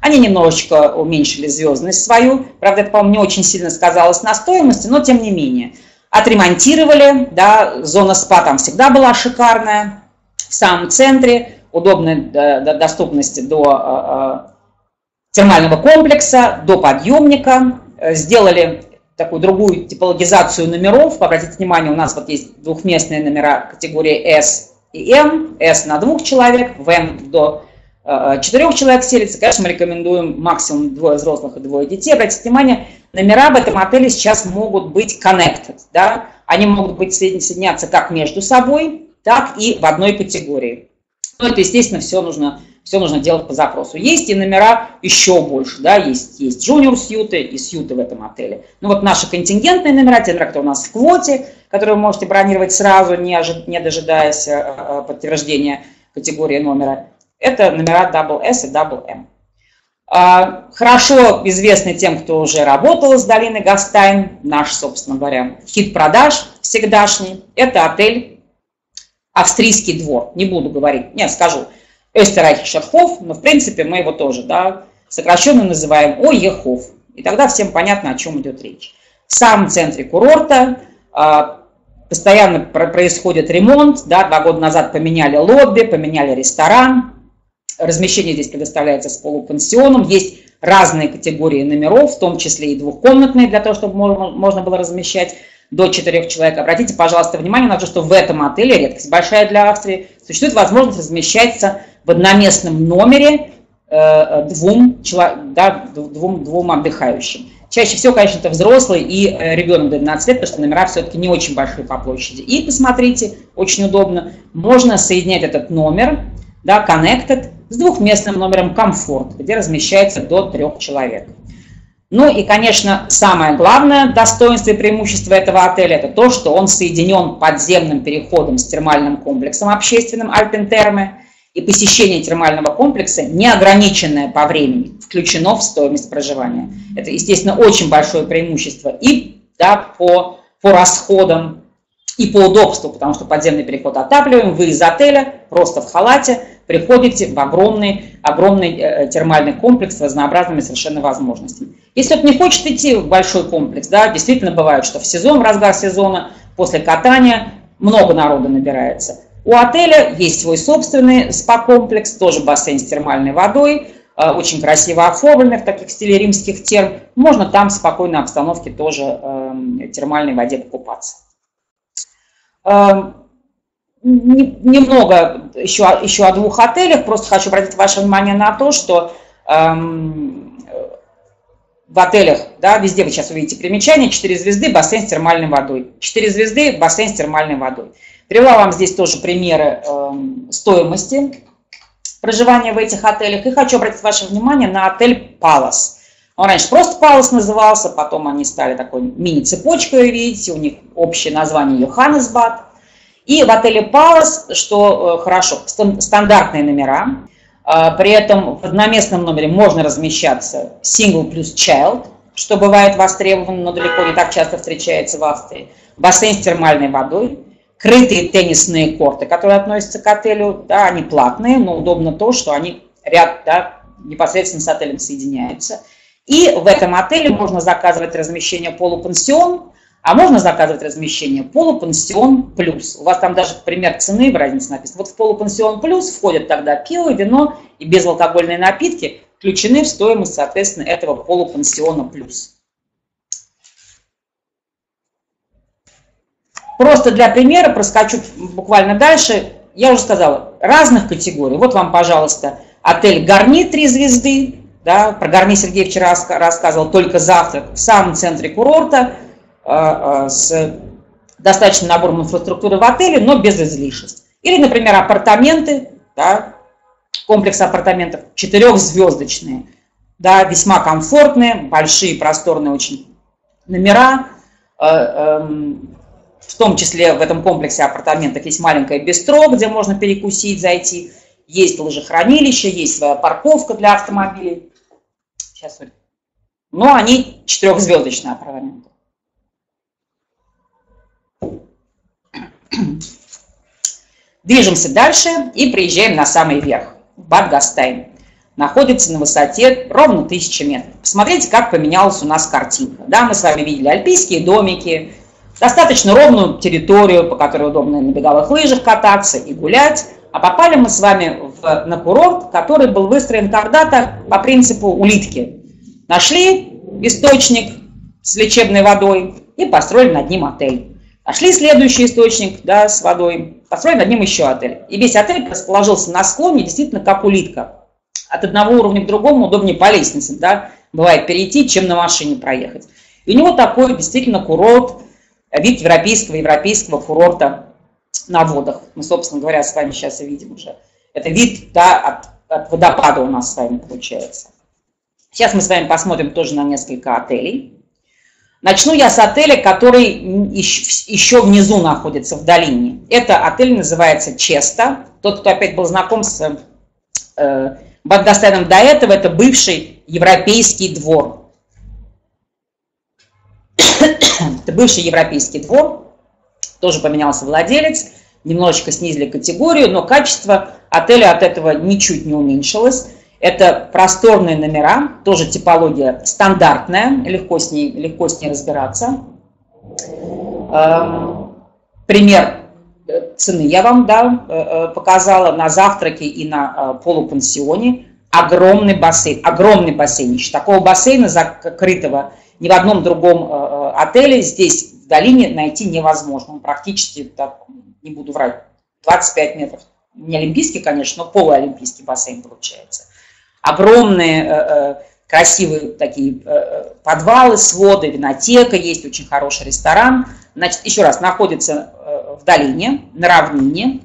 Они немножечко уменьшили звездность свою, правда, это, по-моему, не очень сильно сказалось на стоимости, но тем не менее – Отремонтировали, да, зона спа там всегда была шикарная, в самом центре, доступность до э, э, термального комплекса, до подъемника. Э, сделали такую другую типологизацию номеров. Обратите внимание, у нас вот есть двухместные номера категории S и M. S на двух человек, в M до четырех человек селится. Конечно, мы рекомендуем максимум двое взрослых и двое детей. Обратите внимание, Номера в этом отеле сейчас могут быть connected, да, они могут быть соединяться как между собой, так и в одной категории. Ну, это, естественно, все нужно, все нужно делать по запросу. Есть и номера еще больше, да, есть, есть junior сьюты и сьюты в этом отеле. Ну, вот наши контингентные номера, те номера, которые у нас в квоте, которые вы можете бронировать сразу, не, ожи, не дожидаясь э, э, подтверждения категории номера, это номера Double S и Double M. А, хорошо известный тем, кто уже работал с долиной Гастайн, наш, собственно говоря, хит продаж всегдашний, это отель «Австрийский двор». Не буду говорить, нет, скажу Österreichischer но в принципе мы его тоже, да, сокращенно называем ОЕХОФ. И тогда всем понятно, о чем идет речь. В самом центре курорта а, постоянно происходит ремонт, да, два года назад поменяли лобби, поменяли ресторан, Размещение здесь предоставляется с полупансионом. Есть разные категории номеров, в том числе и двухкомнатные, для того, чтобы можно было размещать до четырех человек. Обратите, пожалуйста, внимание на то, что в этом отеле, редкость большая для Австрии, существует возможность размещаться в одноместном номере э, двум, да, двум, двум отдыхающим. Чаще всего, конечно, это взрослый и э, ребенок до 12 лет, потому что номера все-таки не очень большие по площади. И посмотрите, очень удобно, можно соединять этот номер, да, connected, с двухместным номером комфорт, где размещается до трех человек. Ну и, конечно, самое главное достоинство и преимущество этого отеля – это то, что он соединен подземным переходом с термальным комплексом общественным Альпентерме. И посещение термального комплекса неограниченное по времени, включено в стоимость проживания. Это, естественно, очень большое преимущество и да, по, по расходам, и по удобству, потому что подземный переход отапливаем, вы из отеля просто в халате приходите в огромный, огромный э, термальный комплекс с разнообразными совершенно возможностями. Если кто не хочет идти в большой комплекс, да, действительно бывает, что в сезон, в разгар сезона, после катания много народу набирается. У отеля есть свой собственный спа-комплекс, тоже бассейн с термальной водой, э, очень красиво оформленный в таких стиле римских терм. Можно там в спокойной обстановке тоже э, термальной воде покупаться. Э, немного еще, еще о двух отелях. Просто хочу обратить ваше внимание на то, что эм, в отелях, да, везде вы сейчас увидите примечание, 4 звезды, бассейн с термальной водой. 4 звезды, бассейн с термальной водой. Привела вам здесь тоже примеры э, стоимости проживания в этих отелях. И хочу обратить ваше внимание на отель Палас. Он раньше просто Палас назывался, потом они стали такой мини-цепочкой, видите, у них общее название Йоханнесбад. И в отеле Палас, что э, хорошо, стандартные номера, э, при этом в одноместном номере можно размещаться single плюс child, что бывает востребовано, но далеко не так часто встречается в Австрии. Бассейн с термальной водой, крытые теннисные корты, которые относятся к отелю, да, они платные, но удобно то, что они ряд, да, непосредственно с отелем соединяются. И в этом отеле можно заказывать размещение полупансион, а можно заказывать размещение полупансион плюс. У вас там даже пример цены в разнице написан. Вот в полупансион плюс входят тогда пиво, вино и безалкогольные напитки, включены в стоимость, соответственно, этого полупансиона плюс. Просто для примера проскочу буквально дальше. Я уже сказала, разных категорий. Вот вам, пожалуйста, отель «Гарни» три звезды. Да, про «Гарни» Сергей вчера рассказывал, только завтрак в самом центре курорта – Э, э, с достаточным набором инфраструктуры в отеле, но без излишеств. Или, например, апартаменты, да, комплекс апартаментов четырехзвездочные, да, весьма комфортные, большие, просторные очень номера, э, эм, в том числе в этом комплексе апартаментов есть маленькое бистро, где можно перекусить, зайти, есть лыжехранилище, есть своя парковка для автомобилей. Сейчас, но они четырехзвездочные апартаменты. Движемся дальше и приезжаем на самый верх, в Бад Гастайн. Находится на высоте ровно 1000 метров. Посмотрите, как поменялась у нас картинка. Да, мы с вами видели альпийские домики, достаточно ровную территорию, по которой удобно на беговых лыжах кататься и гулять. А попали мы с вами на курорт, который был выстроен когда-то по принципу улитки. Нашли источник с лечебной водой и построили над ним отель. Нашли следующий источник да, с водой, построили над ним еще отель. И весь отель расположился на склоне, действительно, как улитка. От одного уровня к другому удобнее по лестнице, да, бывает перейти, чем на машине проехать. И у него такой действительно курорт, вид европейского, европейского курорта на водах. Мы, собственно говоря, с вами сейчас и видим уже. Это вид да, от, от водопада у нас с вами получается. Сейчас мы с вами посмотрим тоже на несколько отелей. Начну я с отеля, который еще внизу находится, в долине. Это отель называется Честа. Тот, кто опять был знаком с э, Багдастайном до этого, это бывший европейский двор. это бывший европейский двор, тоже поменялся владелец, немножечко снизили категорию, но качество отеля от этого ничуть не уменьшилось. Это просторные номера, тоже типология стандартная, легко с ней, легко с ней разбираться. Эм, пример э, цены я вам да, э, э, показала на завтраке и на полупансионе. Огромный бассейн, огромный бассейн. Такого бассейна закрытого ни в одном другом отеле здесь в долине найти невозможно. Он практически, так, не буду врать, 25 метров. Не олимпийский, конечно, но полуолимпийский бассейн получается огромные э, э, красивые такие э, подвалы, своды, винотека, есть очень хороший ресторан. Значит, еще раз, находится в долине, на равнине.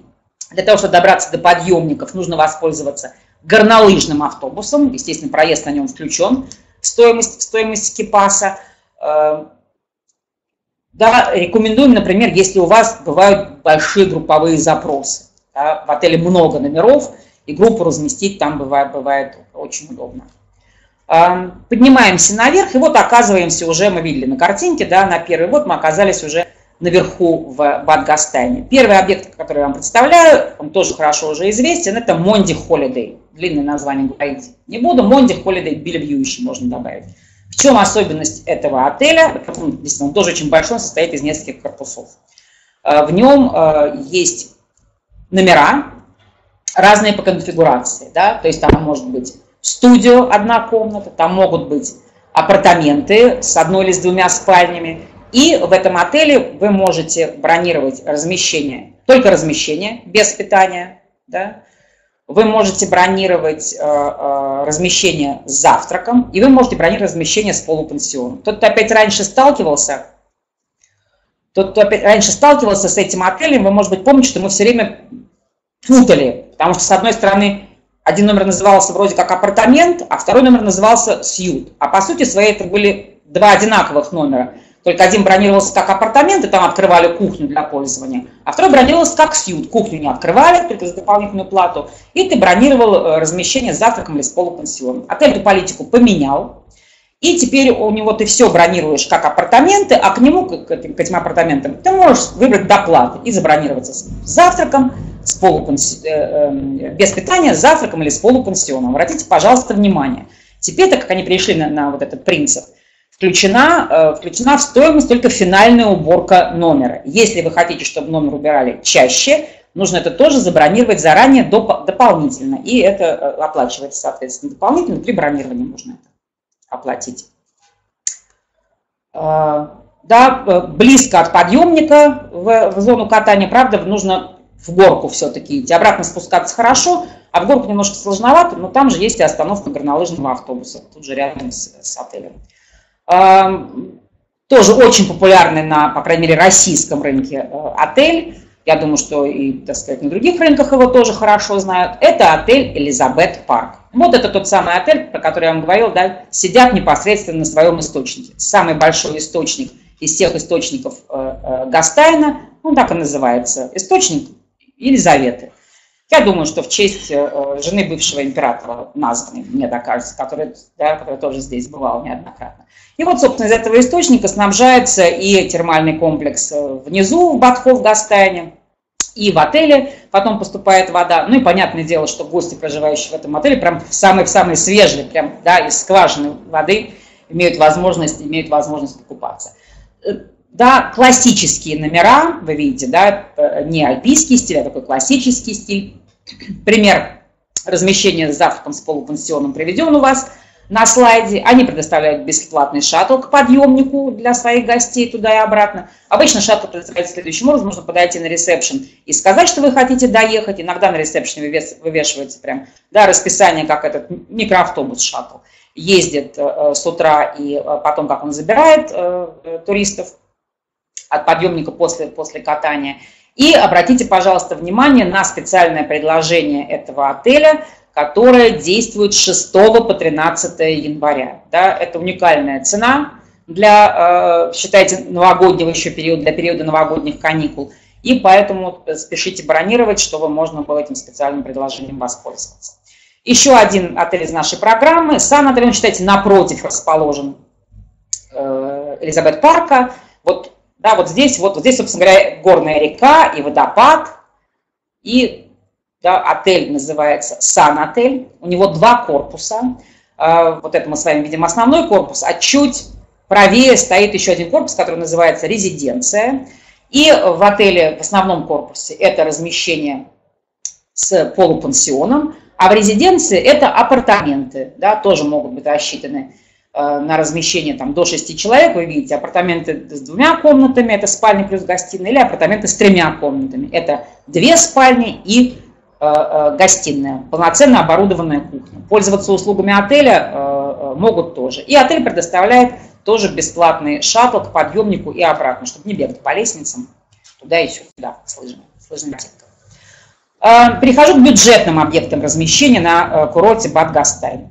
Для того, чтобы добраться до подъемников, нужно воспользоваться горнолыжным автобусом. Естественно, проезд на нем включен в стоимость, в стоимость Кипаса. Да, рекомендуем, например, если у вас бывают большие групповые запросы. Да, в отеле много номеров – и группу разместить там бывает, бывает очень удобно. Поднимаемся наверх, и вот оказываемся уже, мы видели на картинке, да, на первый вот мы оказались уже наверху в Бадгастайне. Первый объект, который я вам представляю, он тоже хорошо уже известен, это Монди Холидей. Длинное название говорить не буду. Монди Холидей Бельвью еще можно добавить. В чем особенность этого отеля? Действительно, он тоже очень большой, он состоит из нескольких корпусов. Э, в нем э, есть номера, разные по конфигурации. Да? То есть там может быть студио, одна комната, там могут быть апартаменты с одной или с двумя спальнями. И в этом отеле вы можете бронировать размещение, только размещение, без питания. Да? Вы можете бронировать э, э, размещение с завтраком, и вы можете бронировать размещение с полупансионом. Тот, кто опять раньше сталкивался, тот, кто раньше сталкивался с этим отелем, вы, может быть, помните, что мы все время путали, потому что, с одной стороны, один номер назывался вроде как апартамент, а второй номер назывался сьют. А по сути своей это были два одинаковых номера. Только один бронировался как апартамент, и там открывали кухню для пользования, а второй бронировался как сьют. Кухню не открывали, только за дополнительную плату, и ты бронировал э, размещение с завтраком или с полупансионом. Отель эту политику поменял, и теперь у него ты все бронируешь как апартаменты, а к нему, к этим, к этим апартаментам, ты можешь выбрать доплаты и забронироваться с завтраком, с полупанси... Э, э, без питания, с завтраком или с полупансионом. Обратите, пожалуйста, внимание. Теперь, так как они пришли на, на вот этот принцип, включена, э, включена в стоимость только финальная уборка номера. Если вы хотите, чтобы номер убирали чаще, нужно это тоже забронировать заранее доп дополнительно. И это оплачивается, соответственно, дополнительно. При бронировании можно это оплатить. Э, да, близко от подъемника в, в зону катания, правда, нужно в горку все-таки идти. Обратно спускаться хорошо, а в горку немножко сложновато, но там же есть и остановка горнолыжного автобуса, тут же рядом с, с отелем. Тоже очень популярный на, по крайней мере, российском рынке э, отель. Я думаю, что и, так сказать, на других рынках его тоже хорошо знают. Это отель Элизабет Парк. Вот это тот самый отель, про который я вам говорил, да, сидят непосредственно на своем источнике. Самый большой источник из всех источников э, э, Гастайна, он так и называется, источник Елизаветы. Я думаю, что в честь э, жены бывшего императора названный, мне так кажется, который, да, который тоже здесь бывал неоднократно. И вот, собственно, из этого источника снабжается и термальный комплекс э, внизу, в Батхов, Гастайне, и в отеле потом поступает вода. Ну и понятное дело, что гости, проживающие в этом отеле, прям самые-самые свежие, прям, да, из скважины воды имеют возможность, имеют возможность покупаться. Э, да, классические номера, вы видите, да, не альпийский стиль, а такой классический стиль. Пример размещения с завтраком с полупансионом приведен у вас на слайде. Они предоставляют бесплатный шаттл к подъемнику для своих гостей туда и обратно. Обычно шаттл предоставляется следующим образом. Можно подойти на ресепшн и сказать, что вы хотите доехать. Иногда на ресепшне вывешивается прям да, расписание, как этот микроавтобус шаттл ездит э, с утра и э, потом, как он забирает э, туристов от подъемника после, после катания. И обратите, пожалуйста, внимание на специальное предложение этого отеля, которое действует с 6 по 13 января. Да, это уникальная цена для, э, считайте, новогоднего еще периода, для периода новогодних каникул. И поэтому спешите бронировать, чтобы можно было этим специальным предложением воспользоваться. Еще один отель из нашей программы. Сан отель, считайте, напротив расположен э, Элизабет Парка. Вот да, вот здесь, вот, вот здесь, собственно говоря, горная река и водопад. И да, отель называется Сан-отель. У него два корпуса. А, вот это мы с вами видим основной корпус, а чуть правее стоит еще один корпус, который называется резиденция. И в отеле, в основном корпусе, это размещение с полупансионом, а в резиденции это апартаменты, да, тоже могут быть рассчитаны на размещение там, до 6 человек, вы видите, апартаменты с двумя комнатами, это спальня плюс гостиная, или апартаменты с тремя комнатами, это две спальни и э, э, гостиная, полноценно оборудованная кухня. Пользоваться услугами отеля э, могут тоже. И отель предоставляет тоже бесплатный шаттл к подъемнику и обратно, чтобы не бегать по лестницам туда и сюда с лыжами, Перехожу к бюджетным объектам размещения на курорте Бад Гастайн.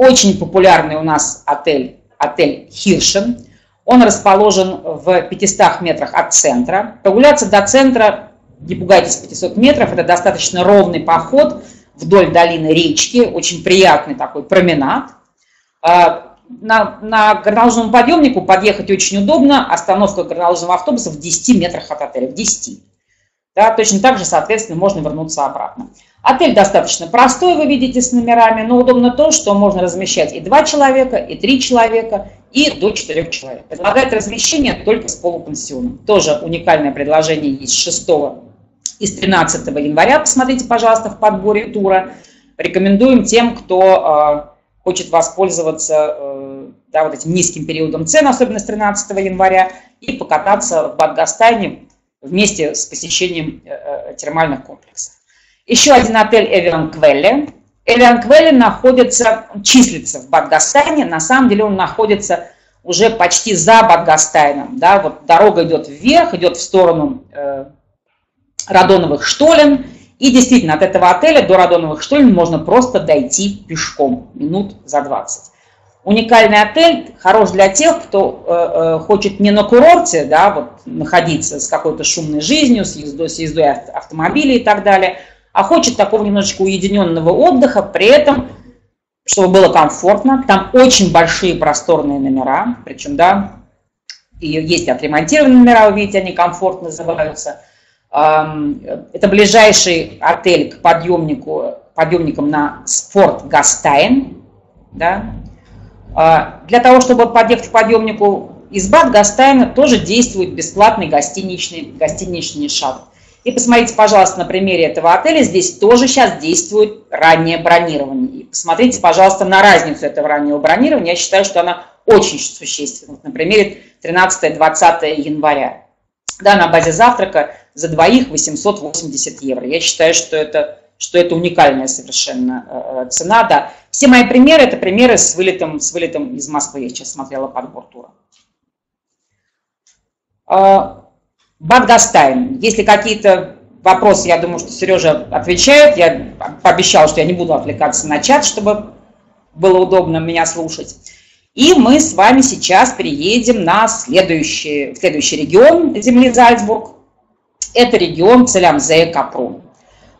Очень популярный у нас отель, отель Хиршен. Он расположен в 500 метрах от центра. Прогуляться до центра, не пугайтесь, 500 метров, это достаточно ровный поход. вдоль долины речки, очень приятный такой променад. А, на, на горнолыжном подъемнику подъехать очень удобно, остановка горнолыжного автобуса в 10 метрах от отеля, в 10. Да, точно так же, соответственно, можно вернуться обратно. Отель достаточно простой, вы видите, с номерами, но удобно то, что можно размещать и два человека, и три человека, и до четырех человек. Предлагает размещение только с полупансионом. Тоже уникальное предложение есть 6 и с 13 января. Посмотрите, пожалуйста, в подборе тура. Рекомендуем тем, кто э, хочет воспользоваться э, да, вот этим низким периодом цен, особенно с 13 января, и покататься в Бадгастайне вместе с посещением э, термальных комплексов. Еще один отель Эвиан Квелли. Эвиан Квелли находится, числится в Бадгастайне, на самом деле он находится уже почти за Бадгастайном. Да, вот дорога идет вверх, идет в сторону Радоновых штолен. И действительно, от этого отеля до Радоновых штолен можно просто дойти пешком, минут за 20. Уникальный отель, хорош для тех, кто э, э, хочет не на курорте, да, вот находиться с какой-то шумной жизнью, с ездой, с ездой автомобилей и так далее, а хочет такого немножечко уединенного отдыха, при этом, чтобы было комфортно. Там очень большие просторные номера, причем, да, и есть отремонтированные номера, вы видите, они комфортно называются – это ближайший отель к подъемнику, подъемникам на Спорт Гастайн. Да? А, для того, чтобы подъехать к подъемнику из Бад Гастайна, тоже действует бесплатный гостиничный, гостиничный шаттл. И посмотрите, пожалуйста, на примере этого отеля, здесь тоже сейчас действует раннее бронирование. И посмотрите, пожалуйста, на разницу этого раннего бронирования. Я считаю, что она очень существенна. На примере 13-20 января. Да, на базе завтрака за двоих 880 евро. Я считаю, что это, что это уникальная совершенно э, э, цена. Да. Все мои примеры – это примеры с вылетом, с вылетом из Москвы. Я сейчас смотрела подбор тура. Бадгастайн. Если какие-то вопросы, я думаю, что Сережа отвечает. Я пообещала, что я не буду отвлекаться на чат, чтобы было удобно меня слушать. И мы с вами сейчас переедем на следующий, следующий регион земли Зальцбург. Это регион Целямзе Капрун.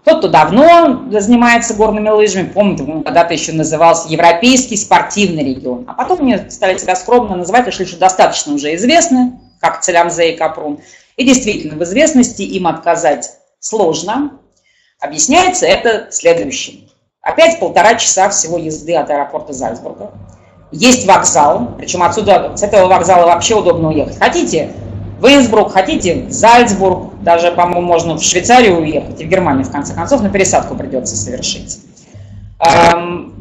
Тот, кто давно занимается горными лыжами, помните, он когда-то еще назывался Европейский спортивный регион. А потом мне стали себя скромно называть, решили, что достаточно уже известны, как Целямзе Капрун. И действительно, в известности им отказать сложно. Объясняется это следующим. Опять полтора часа всего езды от аэропорта Зальцбурга. Есть вокзал, причем отсюда, с этого вокзала вообще удобно уехать. Хотите в Инсбрук, хотите в Зальцбург, даже, по-моему, можно в Швейцарию уехать и в Германию, в конце концов, на пересадку придется совершить.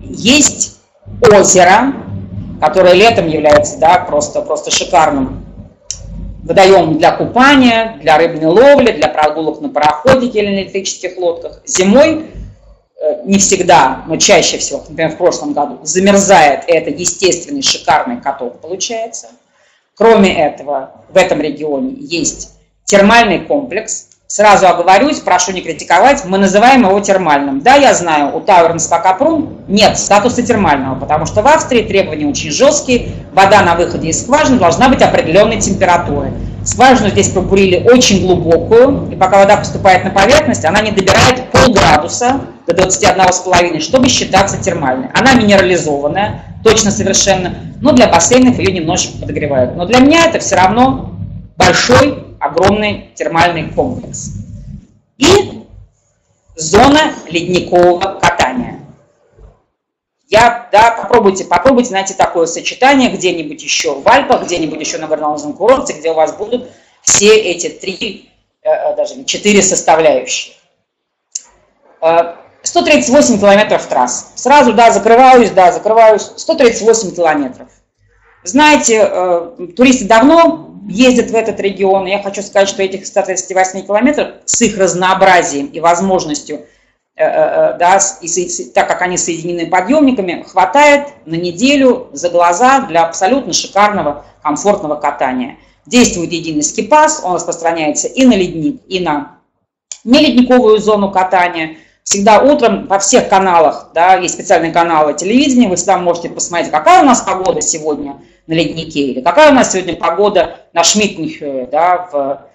Есть озеро, которое летом является да, просто, просто шикарным водоемом для купания, для рыбной ловли, для прогулок на пароходике или на электрических лодках. Зимой Э, не всегда, но чаще всего, например, в прошлом году, замерзает, и это естественный шикарный каток получается. Кроме этого, в этом регионе есть термальный комплекс. Сразу оговорюсь, прошу не критиковать, мы называем его термальным. Да, я знаю, у Тауэрн Спакапрум нет статуса термального, потому что в Австрии требования очень жесткие, вода на выходе из скважины должна быть определенной температуры. Скважину здесь пробурили очень глубокую, и пока вода поступает на поверхность, она не добирает полградуса до 21,5, чтобы считаться термальной. Она минерализованная, точно совершенно, но для бассейнов ее немножечко подогревают. Но для меня это все равно большой, огромный термальный комплекс. И зона ледникового катания. Я, да, попробуйте, попробуйте найти такое сочетание где-нибудь еще в Альпах, где-нибудь еще на горнолыжном курорте, где у вас будут все эти три, э, э, даже четыре составляющие. 138 э, километров трасс. Сразу, да, закрываюсь, да, закрываюсь. 138 километров. Знаете, туристы давно ездят в этот регион. Я хочу сказать, что этих 138 километров с их разнообразием и возможностью Э, э, э, да, и, так как они соединены подъемниками, хватает на неделю за глаза для абсолютно шикарного, комфортного катания. Действует единый скипас, он распространяется и на ледник, и на неледниковую зону катания. Всегда утром по всех каналах, да, есть специальные каналы телевидения, вы всегда можете посмотреть, какая у нас погода сегодня на леднике, или какая у нас сегодня погода на Шмидтнихе, да, в,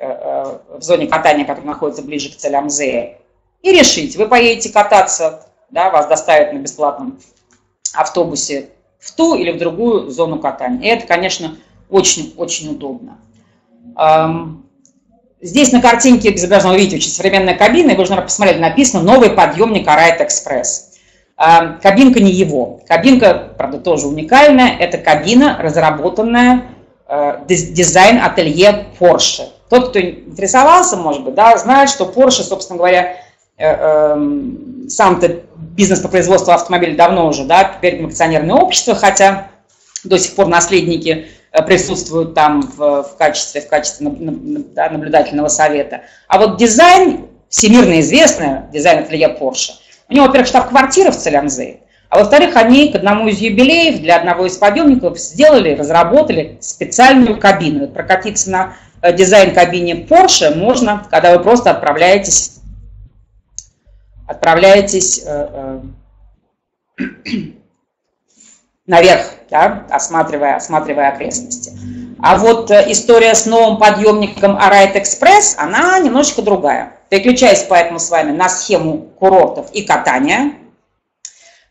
в зоне катания, которая находится ближе к Целямзее и решить, вы поедете кататься, да, вас доставят на бесплатном автобусе в ту или в другую зону катания. И это, конечно, очень-очень удобно. Здесь на картинке изображена, вы видите, очень современная кабина, и вы уже, наверное, посмотрели, написано «Новый подъемник Арайт Экспресс». Кабинка не его. Кабинка, правда, тоже уникальная. Это кабина, разработанная э, дизайн-ателье Porsche. Тот, кто интересовался, может быть, да, знает, что Porsche, собственно говоря, э, эм, сам-то бизнес по производству автомобилей давно уже, да, теперь акционерное общество, хотя до сих пор наследники э, присутствуют там в, в качестве, в качестве да, наблюдательного совета. А вот дизайн, всемирно известный дизайн ателье Porsche, у него, во-первых, штаб-квартира в Целянзе, а во-вторых, они к одному из юбилеев для одного из подъемников сделали, разработали специальную кабину. Прокатиться на э, дизайн-кабине Porsche можно, когда вы просто отправляетесь, отправляетесь э, э, наверх, да, осматривая, осматривая окрестности. А вот история с новым подъемником Арайт Экспресс, она немножечко другая. Переключаясь поэтому с вами на схему курортов и катания,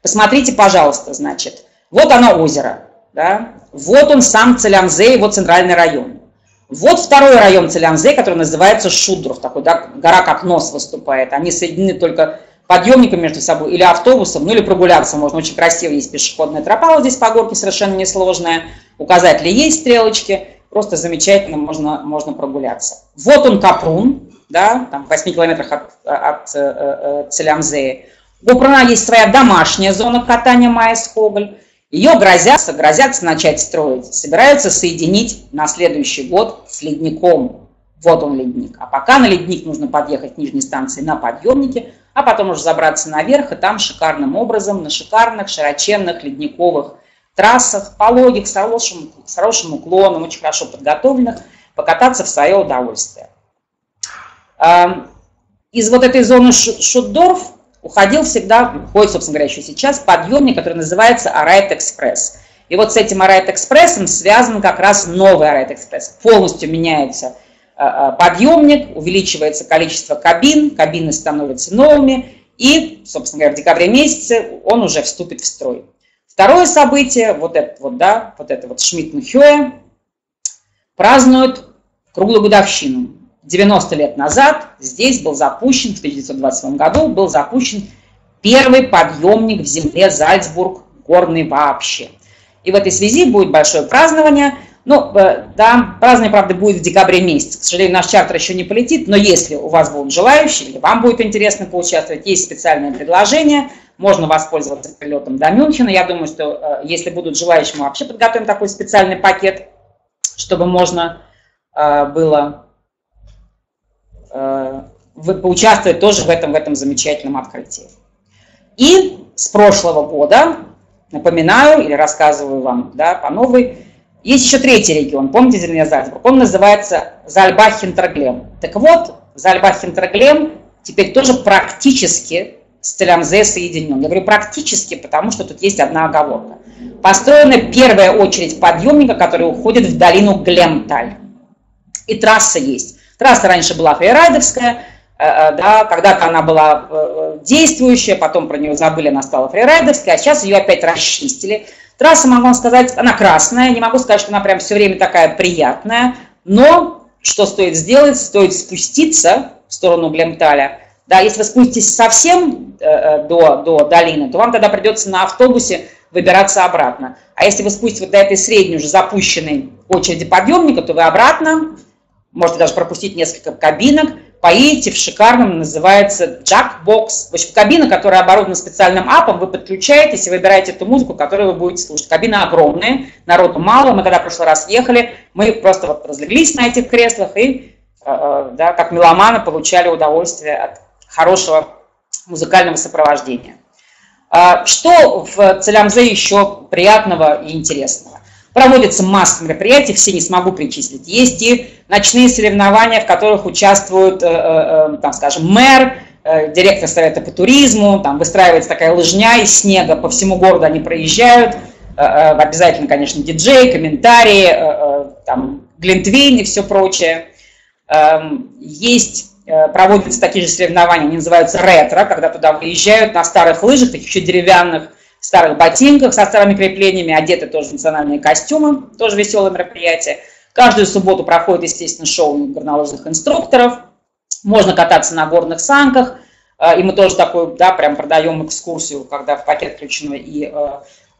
Посмотрите, пожалуйста, значит, вот оно озеро, да? вот он сам Целянзе, его центральный район. Вот второй район Целянзе, который называется Шудров, такой, да, гора как нос выступает. Они соединены только подъемником между собой или автобусом, ну или прогуляться можно. Очень красиво есть пешеходная тропа вот здесь по горке, совершенно несложная. Указатели есть, стрелочки, просто замечательно можно, можно прогуляться. Вот он Капрун, да, там в 8 километрах от, от э, э, Целямзеи. У Пруна есть своя домашняя зона катания Майс Хоголь. Ее грозятся, грозятся начать строить. Собираются соединить на следующий год с ледником. Вот он ледник. А пока на ледник нужно подъехать к нижней станции на подъемнике, а потом уже забраться наверх и там шикарным образом на шикарных широченных ледниковых трассах, пологих, с хорошим, с хорошим уклоном, очень хорошо подготовленных, покататься в свое удовольствие. Из вот этой зоны Шутдорф уходил всегда, уходит, собственно говоря, еще сейчас, подъемник, который называется Арайт Экспресс. И вот с этим Арайт Экспрессом связан как раз новый Арайт Экспресс. Полностью меняется э, э, подъемник, увеличивается количество кабин, кабины становятся новыми, и, собственно говоря, в декабре месяце он уже вступит в строй. Второе событие, вот это вот, да, вот это вот Шмидт Хёе, празднуют круглую годовщину. 90 лет назад здесь был запущен, в 1927 году был запущен первый подъемник в земле Зальцбург горный вообще. И в этой связи будет большое празднование. Ну, э, да, празднование, правда, будет в декабре месяце. К сожалению, наш чартер еще не полетит, но если у вас будут желающие, или вам будет интересно поучаствовать, есть специальное предложение, можно воспользоваться прилетом до Мюнхена. Я думаю, что э, если будут желающие, мы вообще подготовим такой специальный пакет, чтобы можно э, было поучаствовать тоже в этом, в этом замечательном открытии. И с прошлого года, напоминаю или рассказываю вам да, по новой, есть еще третий регион, помните Зеленый Зальцбург, он называется Зальбах-Хинтерглем. Так вот, Зальбах-Хинтерглем теперь тоже практически с Телямзе соединен. Я говорю практически, потому что тут есть одна оговорка. Построена первая очередь подъемника, который уходит в долину Глемталь. И трасса есть. Трасса раньше была фрирайдовская, э, э, да, когда-то она была э, действующая, потом про нее забыли, она стала фрирайдовской, а сейчас ее опять расчистили. Трасса, могу вам сказать, она красная, не могу сказать, что она прям все время такая приятная, но что стоит сделать? Стоит спуститься в сторону Глемталя. Да, если вы спуститесь совсем до, до долины, то вам тогда придется на автобусе выбираться обратно. А если вы спуститесь вот до этой средней уже запущенной очереди подъемника, то вы обратно можете даже пропустить несколько кабинок, поедете в шикарном, называется Jackbox. В общем, кабина, которая оборудована специальным апом, вы подключаетесь и выбираете ту музыку, которую вы будете слушать. Кабина огромная, народу мало, мы когда в прошлый раз ехали, мы просто вот разлеглись на этих креслах и, э, э, да, как меломаны, получали удовольствие от хорошего музыкального сопровождения. А, что в Целямзе еще приятного и интересного? Проводится масса мероприятий, все не смогу перечислить. Есть и ночные соревнования, в которых участвуют, э, э, э, там, скажем, мэр, директор совета по туризму, там выстраивается такая лыжня из снега, по всему городу они проезжают, обязательно, конечно, диджей, комментарии, там, глинтвейн и все прочее. Эм, есть проводятся такие же соревнования, они называются ретро, когда туда выезжают на старых лыжах, таких еще деревянных, старых ботинках со старыми креплениями, одеты тоже в национальные костюмы, тоже веселое мероприятие. Каждую субботу проходит, естественно, шоу горнолыжных инструкторов, можно кататься на горных санках, э, и мы тоже такую, да, прям продаем экскурсию, когда в пакет включено и э,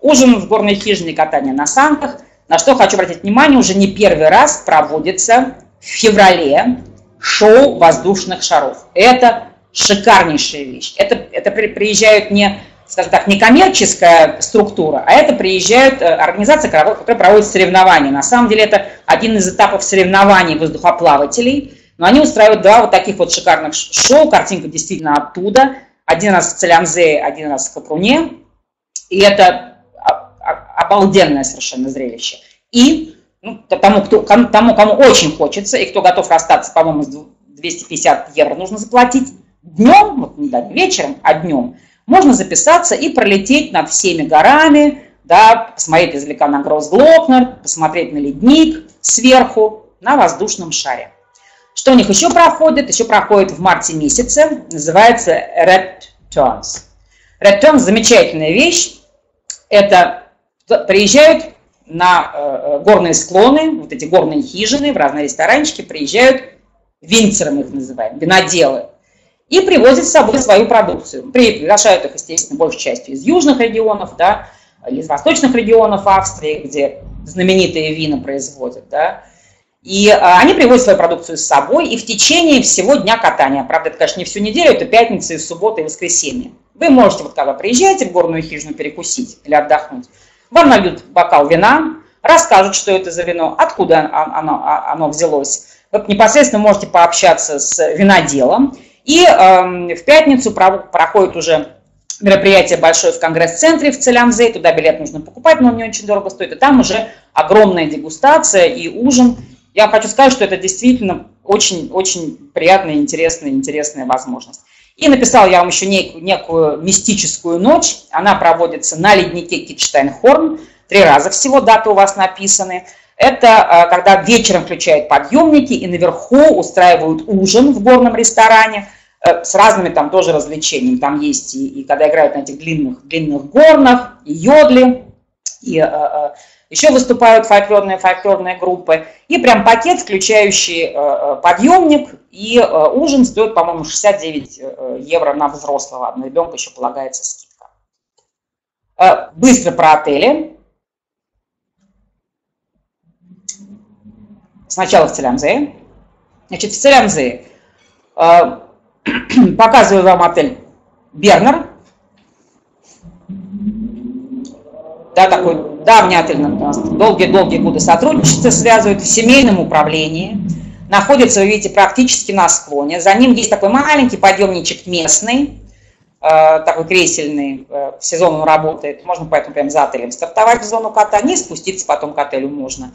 ужин в горной хижине, катание на санках. На что хочу обратить внимание, уже не первый раз проводится в феврале шоу воздушных шаров. Это шикарнейшая вещь. Это, это приезжают не, скажем так, не коммерческая структура, а это приезжают э, организации, которые проводят соревнования. На самом деле это один из этапов соревнований воздухоплавателей. Но они устраивают два вот таких вот шикарных шоу. Картинка действительно оттуда. Один раз в Целянзе, один раз в Капруне. И это обалденное совершенно зрелище. И ну, тому, кто, тому, кому очень хочется, и кто готов расстаться, по-моему, 250 евро нужно заплатить днем, вот не, да, вечером, а днем, можно записаться и пролететь над всеми горами, да, посмотреть издалека на Гроссглокнер, посмотреть на ледник сверху на воздушном шаре. Что у них еще проходит? Еще проходит в марте месяце, называется Red Turns. Red Turns – замечательная вещь. Это приезжают на э, э, горные склоны, вот эти горные хижины, в разные ресторанчики, приезжают винтером их называем, виноделы, и привозят с собой свою продукцию. Приглашают их, естественно, большей частью из южных регионов, да, из восточных регионов Австрии, где знаменитые вина производят, да, и а, они привозят свою продукцию с собой, и в течение всего дня катания, правда, это, конечно, не всю неделю, это пятница, и суббота, и воскресенье. Вы можете, вот когда приезжаете в горную хижину перекусить или отдохнуть, вам нальют бокал вина, расскажут, что это за вино, откуда оно, а, оно взялось. Вы непосредственно можете пообщаться с виноделом. И э, в пятницу проходит уже мероприятие большое в конгресс-центре в Целянзе. Туда билет нужно покупать, но он не очень дорого стоит. И там уже огромная дегустация и ужин. Я хочу сказать, что это действительно очень-очень приятная, интересная, интересная возможность. И написал я вам еще некую, некую мистическую ночь. Она проводится на леднике Китштайнхорн. Три раза всего даты у вас написаны. Это э, когда вечером включают подъемники и наверху устраивают ужин в горном ресторане э, с разными там тоже развлечениями. Там есть и, и когда играют на этих длинных, длинных горнах, и йодли, и э, еще выступают фольклорные фольклорные группы. И прям пакет, включающий э, э, подъемник и э, ужин стоит, по-моему, 69 евро на взрослого. На ребенка еще полагается скидка. Быстро про отели. Сначала в Целямзе. Значит, в Целямзе показываю вам отель Бернер. Да, такой давний отель долгие-долгие годы сотрудничества связывают в семейном управлении, находится, вы видите, практически на склоне. За ним есть такой маленький подъемничек местный, э, такой кресельный, э, в сезон он работает, можно поэтому прям за отелем стартовать в зону катания, спуститься потом к отелю можно.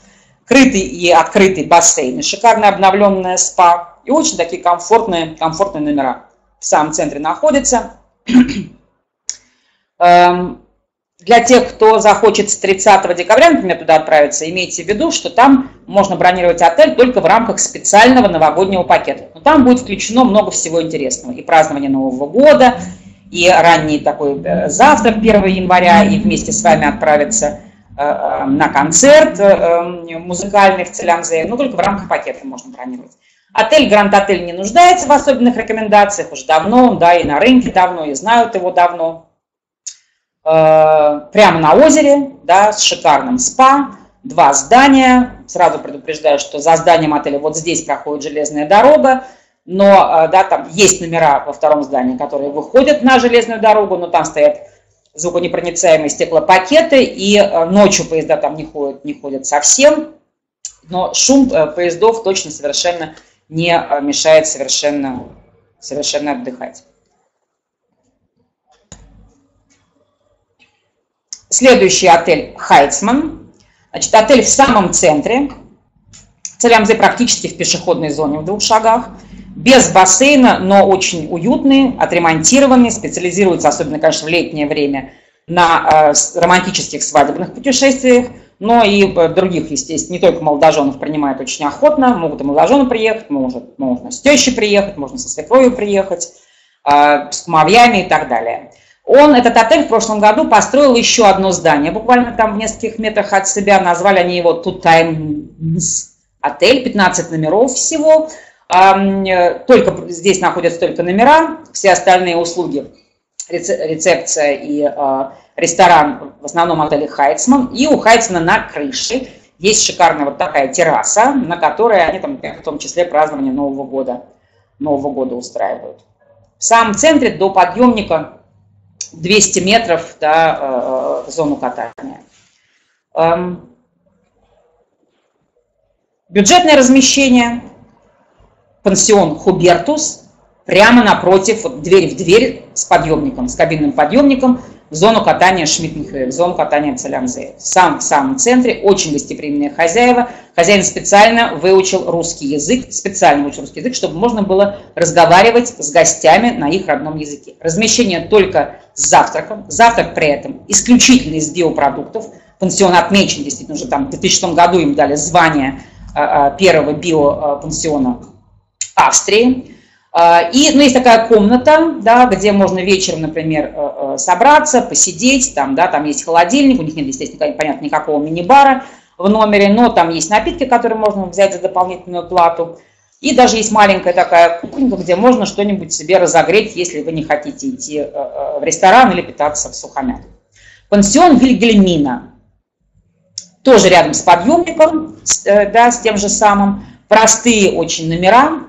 Крытый и открытый бассейн, шикарно обновленная спа и очень такие комфортные, комфортные номера. В самом центре находится. Эм, для тех, кто захочет с 30 декабря, например, туда отправиться, имейте в виду, что там можно бронировать отель только в рамках специального новогоднего пакета. Но там будет включено много всего интересного. И празднование Нового года, и ранний такой э, завтрак 1 января, и вместе с вами отправиться на концерт музыкальный в Целянзе, но только в рамках пакета можно бронировать. Отель Гранд Отель не нуждается в особенных рекомендациях, уже давно, да, и на рынке давно, и знают его давно. Э, прямо на озере, да, с шикарным спа, два здания. Сразу предупреждаю, что за зданием отеля вот здесь проходит железная дорога, но э, да, там есть номера во втором здании, которые выходят на железную дорогу, но там стоят звуконепроницаемые стеклопакеты, и э, ночью поезда там не ходят, не ходят совсем, но шум поездов точно совершенно не мешает совершенно, совершенно отдыхать. Следующий отель Хайцман. Значит, отель в самом центре. Целямзе практически в пешеходной зоне в двух шагах. Без бассейна, но очень уютный, отремонтированный. Специализируется, особенно, конечно, в летнее время, на э, романтических свадебных путешествиях. но и других, естественно, не только молодоженов принимают очень охотно, могут и молодожены приехать, может, можно с тещей приехать, можно со свекровью приехать, с кумовьями и так далее. Он, этот отель в прошлом году построил еще одно здание, буквально там в нескольких метрах от себя, назвали они его Two Times отель, 15 номеров всего, только здесь находятся только номера, все остальные услуги, рецепция и а, ресторан в основном отеле Хайцман, и у Хайцмана на крыше есть шикарная вот такая терраса, на которой они там в том числе празднование Нового года, Нового года устраивают. В самом центре до подъемника 200 метров да, э, э, в зону катания. Бюджетное размещение, пансион Хубертус, прямо напротив, вот дверь в дверь с подъемником, с кабинным подъемником, в зону катания Шмидтмихе, в зону катания Целянзе. Сам в самом центре, очень гостеприимные хозяева. Хозяин специально выучил русский язык, специально выучил русский язык, чтобы можно было разговаривать с гостями на их родном языке. Размещение только с завтраком. Завтрак при этом исключительно из биопродуктов. Пансион отмечен, действительно, уже там в 2006 году им дали звание а, а, первого биопансиона Австрии. А, и ну, есть такая комната, да, где можно вечером, например, э, э, собраться, посидеть, там, да, там есть холодильник, у них нет, естественно, понятно, никакого мини-бара в номере, но там есть напитки, которые можно взять за дополнительную плату. И даже есть маленькая такая кухонька, где можно что-нибудь себе разогреть, если вы не хотите идти э, в ресторан или питаться в сухомятку. Пансион Вильгельмина, тоже рядом с подъемником, да, с тем же самым. Простые очень номера,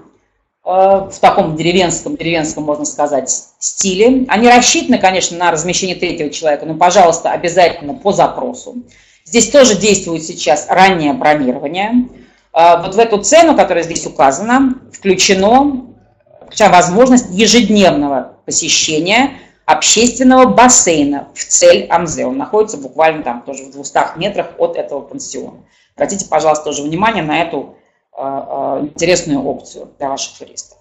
в таком деревенском, деревенском, можно сказать, стиле. Они рассчитаны, конечно, на размещение третьего человека, но, пожалуйста, обязательно по запросу. Здесь тоже действует сейчас раннее бронирование. Э, вот в эту цену, которая здесь указана, включено включена возможность ежедневного посещения общественного бассейна в цель Амзе. Он находится буквально там тоже в 200 метрах от этого пансиона. Обратите, пожалуйста, тоже внимание на эту Э, э, интересную опцию для ваших туристов.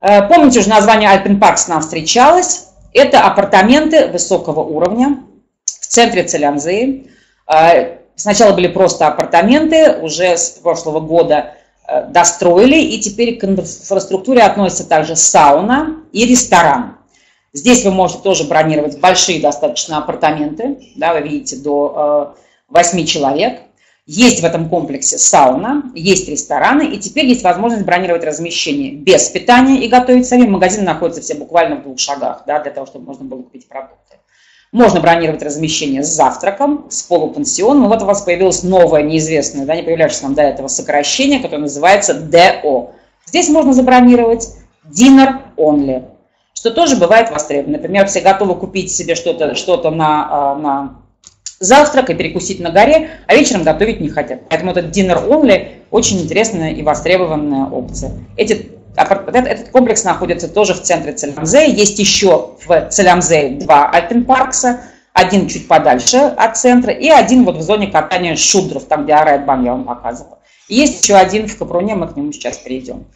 Э, помните уже название Alpine Parks нам встречалось. Это апартаменты высокого уровня в центре Целянзы. Сначала были просто апартаменты, уже с прошлого года достроили, и теперь к инфраструктуре относятся также сауна и ресторан. Здесь вы можете тоже бронировать большие достаточно апартаменты, да, вы видите, до 8 человек. Есть в этом комплексе сауна, есть рестораны, и теперь есть возможность бронировать размещение без питания и готовить сами. Магазины находятся все буквально в двух шагах, да, для того, чтобы можно было купить продукты. Можно бронировать размещение с завтраком, с полупансионом. вот у вас появилось новое, неизвестное, да, не появлявшееся нам до этого сокращение, которое называется ДО. Здесь можно забронировать dinner only, что тоже бывает востребовано. Например, все готовы купить себе что-то что, -то, на, а, на завтрак и перекусить на горе, а вечером готовить не хотят. Поэтому этот dinner only очень интересная и востребованная опция. Эти, этот комплекс находится тоже в центре Целямзе. Есть еще в Целямзе два Альпенпаркса, один чуть подальше от центра и один вот в зоне катания шудров, там где Арайт я вам показывала. есть еще один в Капруне, мы к нему сейчас перейдем.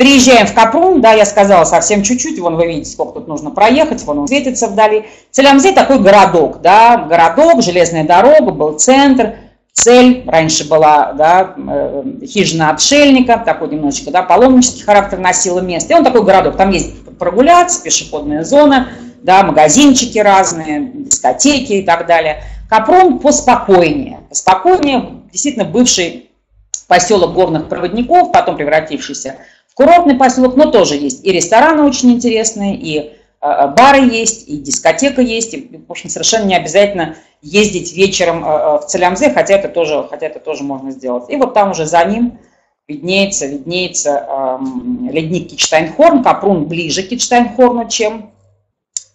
Приезжаем в Капрун, да, я сказала, совсем чуть-чуть, вон вы видите, сколько тут нужно проехать, вон он светится вдали. Целямзе такой городок, да, городок, железная дорога, был центр, цель, раньше была, да, э, хижина отшельника, такой немножечко, да, паломнический характер носила место, и он такой городок, там есть прогуляться, пешеходная зона, да, магазинчики разные, дискотеки и так далее. Капрон поспокойнее, поспокойнее, действительно бывший поселок горных проводников, потом превратившийся Курортный поселок, но тоже есть и рестораны очень интересные, и э, э, бары есть, и дискотека есть. И, в общем, совершенно не обязательно ездить вечером э, в Целямзе, хотя это тоже, хотя это тоже можно сделать. И вот там уже за ним виднеется, виднеется эм, ледник Китштайнхорн, Капрун ближе к Китштайнхорну, чем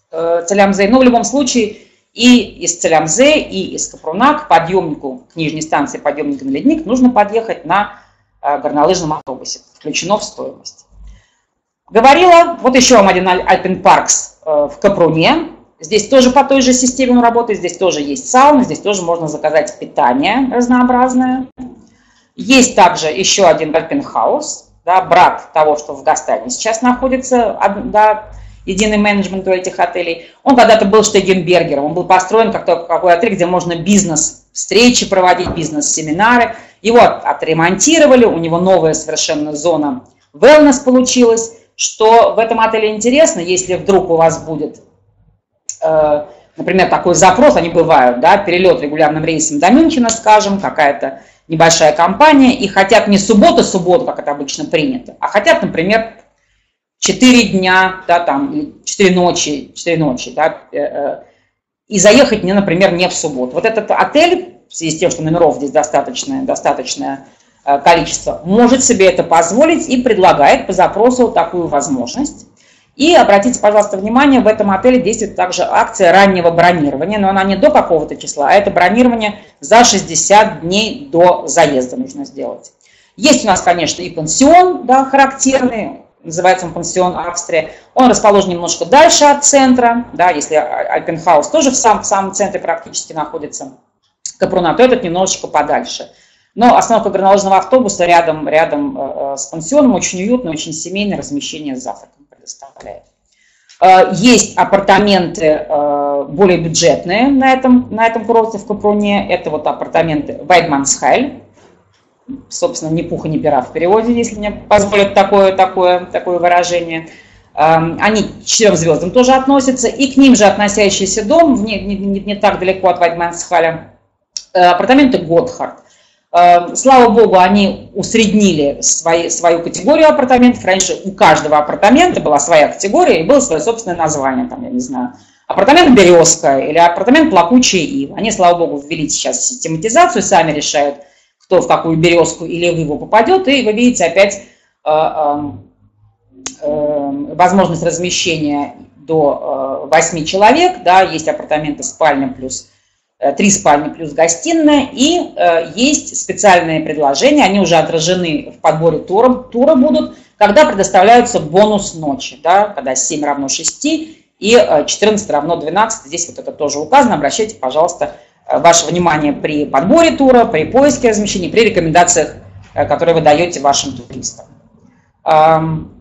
Целямзе. Но в любом случае и из Целямзе, и из Капруна к подъемнику, к нижней станции подъемника на ледник нужно подъехать на Э, горнолыжном автобусе, включено в стоимость. Говорила, вот еще вам один Альпин Паркс э, в Капруне. Здесь тоже по той же системе он работает, здесь тоже есть сауна, здесь тоже можно заказать питание разнообразное. Есть также еще один Альпин Хаус, да, брат того, что в Гастане сейчас находится, да, единый менеджмент у этих отелей. Он когда-то был Штегенбергером, он был построен как такой отель, где можно бизнес-встречи проводить, бизнес-семинары. Его отремонтировали, у него новая совершенно зона wellness получилась. Что в этом отеле интересно, если вдруг у вас будет, э, например, такой запрос, они бывают, да, перелет регулярным рейсом до Мюнхена, скажем, какая-то небольшая компания, и хотят не суббота-суббота, как это обычно принято, а хотят, например, 4 дня, да, там, или 4 ночи, 4 ночи, да, э, э, и заехать мне, например, не в субботу. Вот этот отель, в связи с тем, что номеров здесь достаточное, достаточное э, количество, может себе это позволить и предлагает по запросу такую возможность. И обратите, пожалуйста, внимание, в этом отеле действует также акция раннего бронирования, но она не до какого-то числа, а это бронирование за 60 дней до заезда нужно сделать. Есть у нас, конечно, и пансион, да, характерный, называется он пансион Австрия. Он расположен немножко дальше от центра, да, если Альпенхаус тоже в, сам, в самом центре практически находится, Капруна, то этот немножечко подальше. Но остановка горнолыжного автобуса рядом, рядом э, э, с пансионом, очень уютно, очень семейное размещение с завтраком предоставляет. Э, есть апартаменты более бюджетные на этом, на этом курорте в Капруне. Это вот апартаменты Вайдмансхайль, собственно, ни пуха, ни пера в переводе, если мне позволят такое, такое, такое выражение. Эм, они к четырем звездам тоже относятся, и к ним же относящийся дом, не, не, не так далеко от Вайдмансхаля, апартаменты Готхард. Эм, слава богу, они усреднили свои, свою категорию апартаментов. Раньше у каждого апартамента была своя категория и было свое собственное название, там, я не знаю, апартамент «Березка» или апартамент «Плакучая ива». Они, слава богу, ввели сейчас систематизацию, сами решают, кто в какую березку или в его попадет, и вы видите опять э, э, э, возможность размещения до 8 человек, да, есть апартаменты спальня плюс три спальни плюс гостиная, и есть специальные предложения, они уже отражены в подборе тура, тура будут, когда предоставляются бонус ночи, да, когда 7 равно 6 и 14 равно 12, здесь вот это тоже указано, обращайте, пожалуйста, Э, ваше внимание при подборе тура, при поиске размещений, при рекомендациях, э, которые вы даете вашим туристам. Эм,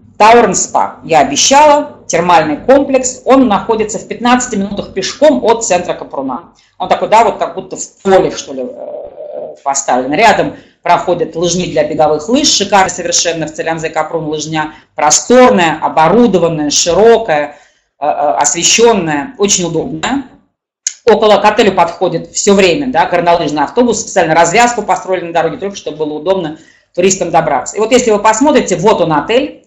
Спа, я обещала, термальный комплекс, он находится в 15 минутах пешком от центра Капруна. Он такой, да, вот как будто в поле, что ли, э, поставлен. Рядом проходят лыжни для беговых лыж, шикарно совершенно в Целянзе Капрун лыжня, просторная, оборудованная, широкая, освещенная, очень удобная около к отелю подходит все время, да, горнолыжный автобус, специально развязку построили на дороге, только чтобы было удобно туристам добраться. И вот если вы посмотрите, вот он отель,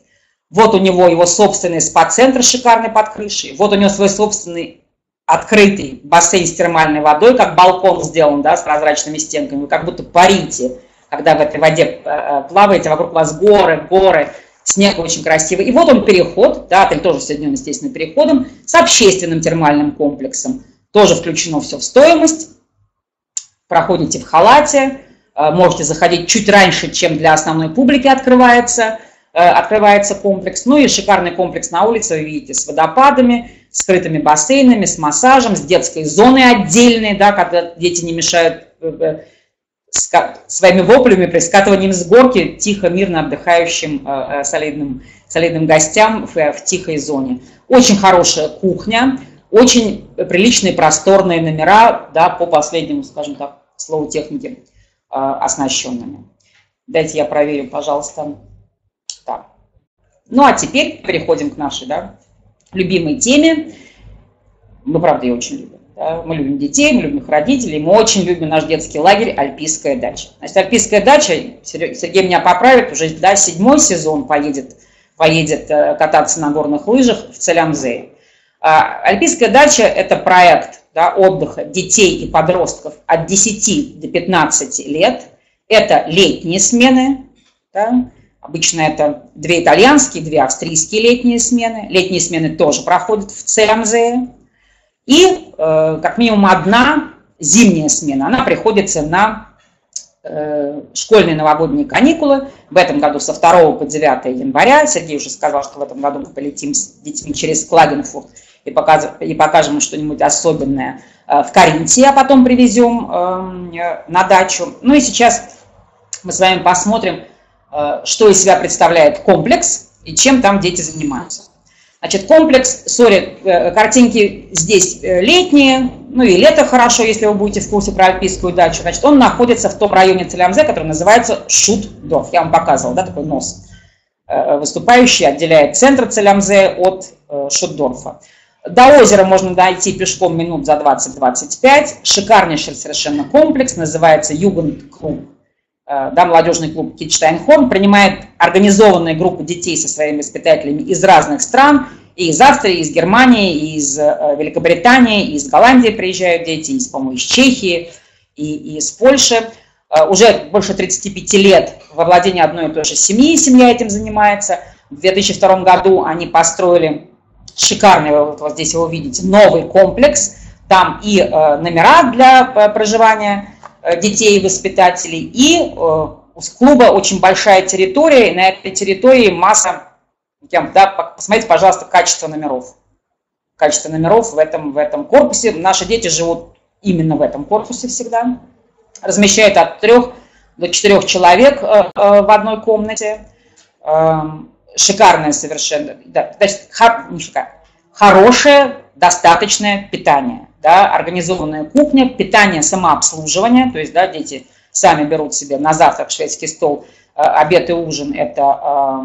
вот у него его собственный спа-центр шикарный под крышей, вот у него свой собственный открытый бассейн с термальной водой, как балкон сделан, да, с прозрачными стенками, вы как будто парите, когда в этой воде э, э, плаваете, вокруг вас горы, горы, снег очень красивый. И вот он переход, да, отель тоже соединен, естественно, переходом, с общественным термальным комплексом тоже включено все в стоимость. Проходите в халате, э, можете заходить чуть раньше, чем для основной публики открывается, открывается комплекс. Ну и шикарный комплекс на улице вы видите с водопадами, скрытыми бассейнами, с массажем, с детской зоной отдельной, да, когда дети не мешают э, своими воплями, при скатывании с горки тихо, мирно отдыхающим солидным, солидным гостям в, в тихой зоне. Очень хорошая кухня, очень приличные просторные номера, да, по последнему, скажем так, слову техники, оснащенными. Дайте я проверю, пожалуйста. Ну а теперь переходим к нашей да, любимой теме. Мы, правда, ее очень любим. Да? Мы любим детей, мы любим их родителей, мы очень любим наш детский лагерь «Альпийская дача». Значит, «Альпийская дача», Сергей меня поправит, уже да, седьмой сезон поедет, поедет э, кататься на горных лыжах в Целямзее. А, Альпийская дача – это проект да, отдыха детей и подростков от 10 до 15 лет. Это летние смены, да, обычно это две итальянские, две австрийские летние смены. Летние смены тоже проходят в Целямзее. И э, как минимум одна зимняя смена, она приходится на э, школьные новогодние каникулы. В этом году со 2 по 9 января. Сергей уже сказал, что в этом году мы полетим с детьми через Клагенфурт и, покажем, и покажем что-нибудь особенное э, в Каринте, а потом привезем эм, на дачу. Ну и сейчас мы с вами посмотрим, э, что из себя представляет комплекс и чем там дети занимаются. Значит, комплекс, сори, э, картинки здесь э, летние, ну и лето хорошо, если вы будете в курсе про альпийскую дачу. Значит, он находится в том районе Целямзе, который называется Шутдорф. Я вам показывал, да, такой нос э, выступающий отделяет центр Целямзе от Шутдорфа. До озера можно дойти пешком минут за 20-25. Шикарнейший совершенно комплекс, называется Югенд-клуб Э, да, молодежный клуб Китштайнхорн принимает организованные группы детей со своими воспитателями из разных стран, и из Австрии, и из Германии, и из э, Великобритании, и из Голландии приезжают дети, из, по-моему, из Чехии, и, и из Польши. Э, уже больше 35 лет во владении одной и той же семьи семья этим занимается. В 2002 году они построили шикарный, вот, вот здесь вы увидите, новый комплекс. Там и номера для проживания Э, детей и воспитателей. И э, у клуба очень большая территория, и на этой территории масса, да, посмотрите, пожалуйста, качество номеров. Качество номеров в этом, в этом корпусе. Наши дети живут именно в этом корпусе всегда. Размещают от трех до четырех человек э, в одной комнате. Эм, шикарное совершенно, да, значит, не шикарное, хорошее, достаточное питание да, организованная кухня, питание, самообслуживание, то есть да, дети сами берут себе на завтрак шведский стол, э, обед и ужин – это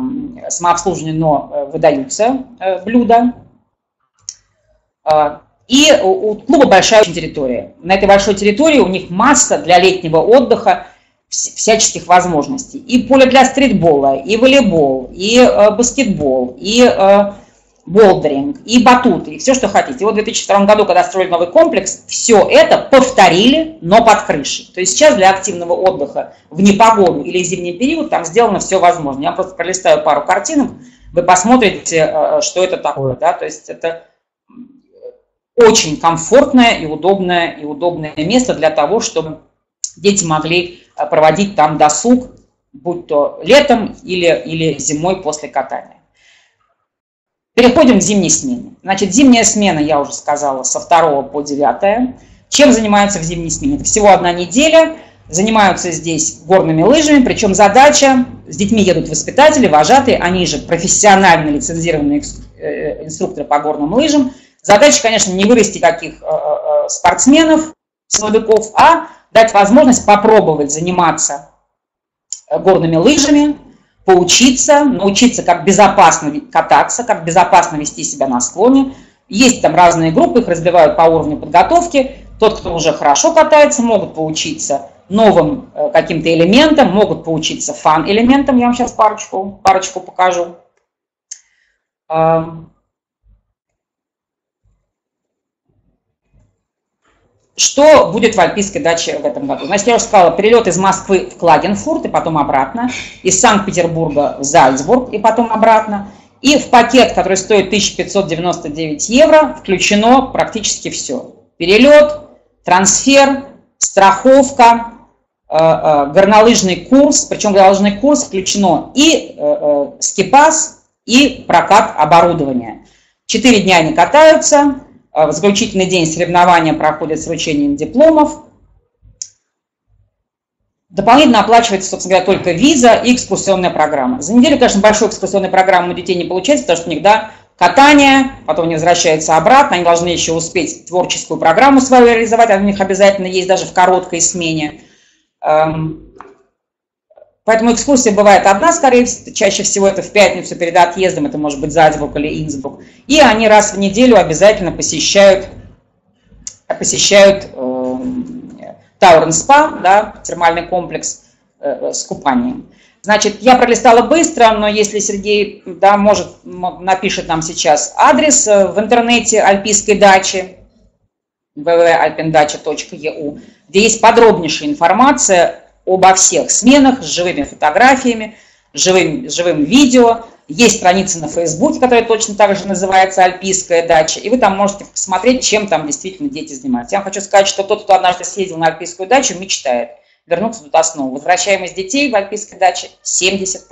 самообслуживание, но э, выдаются э, блюда. Э, и у, клуба большая очень территория. На этой большой территории у них масса для летнего отдыха всяческих возможностей. И поле для стритбола, и волейбол, и баскетбол, и болдеринг, и батуты, и все, что хотите. И вот в 2002 году, когда строили новый комплекс, все это повторили, но под крышей. То есть сейчас для активного отдыха в непогоду или зимний период там сделано все возможно. Я просто пролистаю пару картинок, вы посмотрите, э, что это такое. Да? То есть это очень комфортное и удобное, и удобное место для того, чтобы дети могли э, проводить там досуг, будь то летом или, или зимой после катания. Переходим к зимней смене. Значит, зимняя смена, я уже сказала, со 2 по 9. Чем занимаются в зимней смене? Это всего одна неделя. Занимаются здесь горными лыжами, причем задача, с детьми едут воспитатели, вожатые, они же профессионально лицензированные э, инструкторы по горным лыжам. Задача, конечно, не вырасти таких э, э, спортсменов, силовиков, а дать возможность попробовать заниматься горными лыжами, поучиться, научиться, как безопасно кататься, как безопасно вести себя на склоне. Есть там разные группы, их разбивают по уровню подготовки. Тот, кто уже хорошо катается, могут поучиться новым э, каким-то элементам, могут поучиться фан-элементам. Я вам сейчас парочку, парочку покажу. Что будет в Альпийской даче в этом году? Значит, я уже сказала, перелет из Москвы в Клагенфурт и потом обратно, из Санкт-Петербурга в Зальцбург и потом обратно. И в пакет, который стоит 1599 евро, включено практически все. Перелет, трансфер, страховка, э, э, горнолыжный курс, причем горнолыжный курс включено и э, скипас, и прокат оборудования. Четыре дня они катаются, в э, заключительный день соревнования проходят с вручением дипломов. Дополнительно оплачивается, собственно говоря, только виза и экскурсионная программа. За неделю, конечно, большой экскурсионной программы у детей не получается, потому что у них, да, катание, потом они возвращаются обратно, они должны еще успеть творческую программу свою реализовать, а у них обязательно есть даже в короткой смене. Эм, Поэтому экскурсия бывает одна, скорее всего, чаще всего это в пятницу перед отъездом, это может быть Зальцбург или Инсбрук. И они раз в неделю обязательно посещают, посещают э, Таурен Спа, да, термальный комплекс э, с купанием. Значит, я пролистала быстро, но если Сергей да, может, напишет нам сейчас адрес э, в интернете альпийской дачи, www.alpendacha.eu, где есть подробнейшая информация обо всех сменах с живыми фотографиями, живым, живым видео. Есть страница на Фейсбуке, которая точно так же называется «Альпийская дача», и вы там можете посмотреть, чем там действительно дети занимаются. Я вам хочу сказать, что тот, кто однажды съездил на Альпийскую дачу, мечтает вернуться туда снова. Возвращаемость детей в Альпийской даче 70%.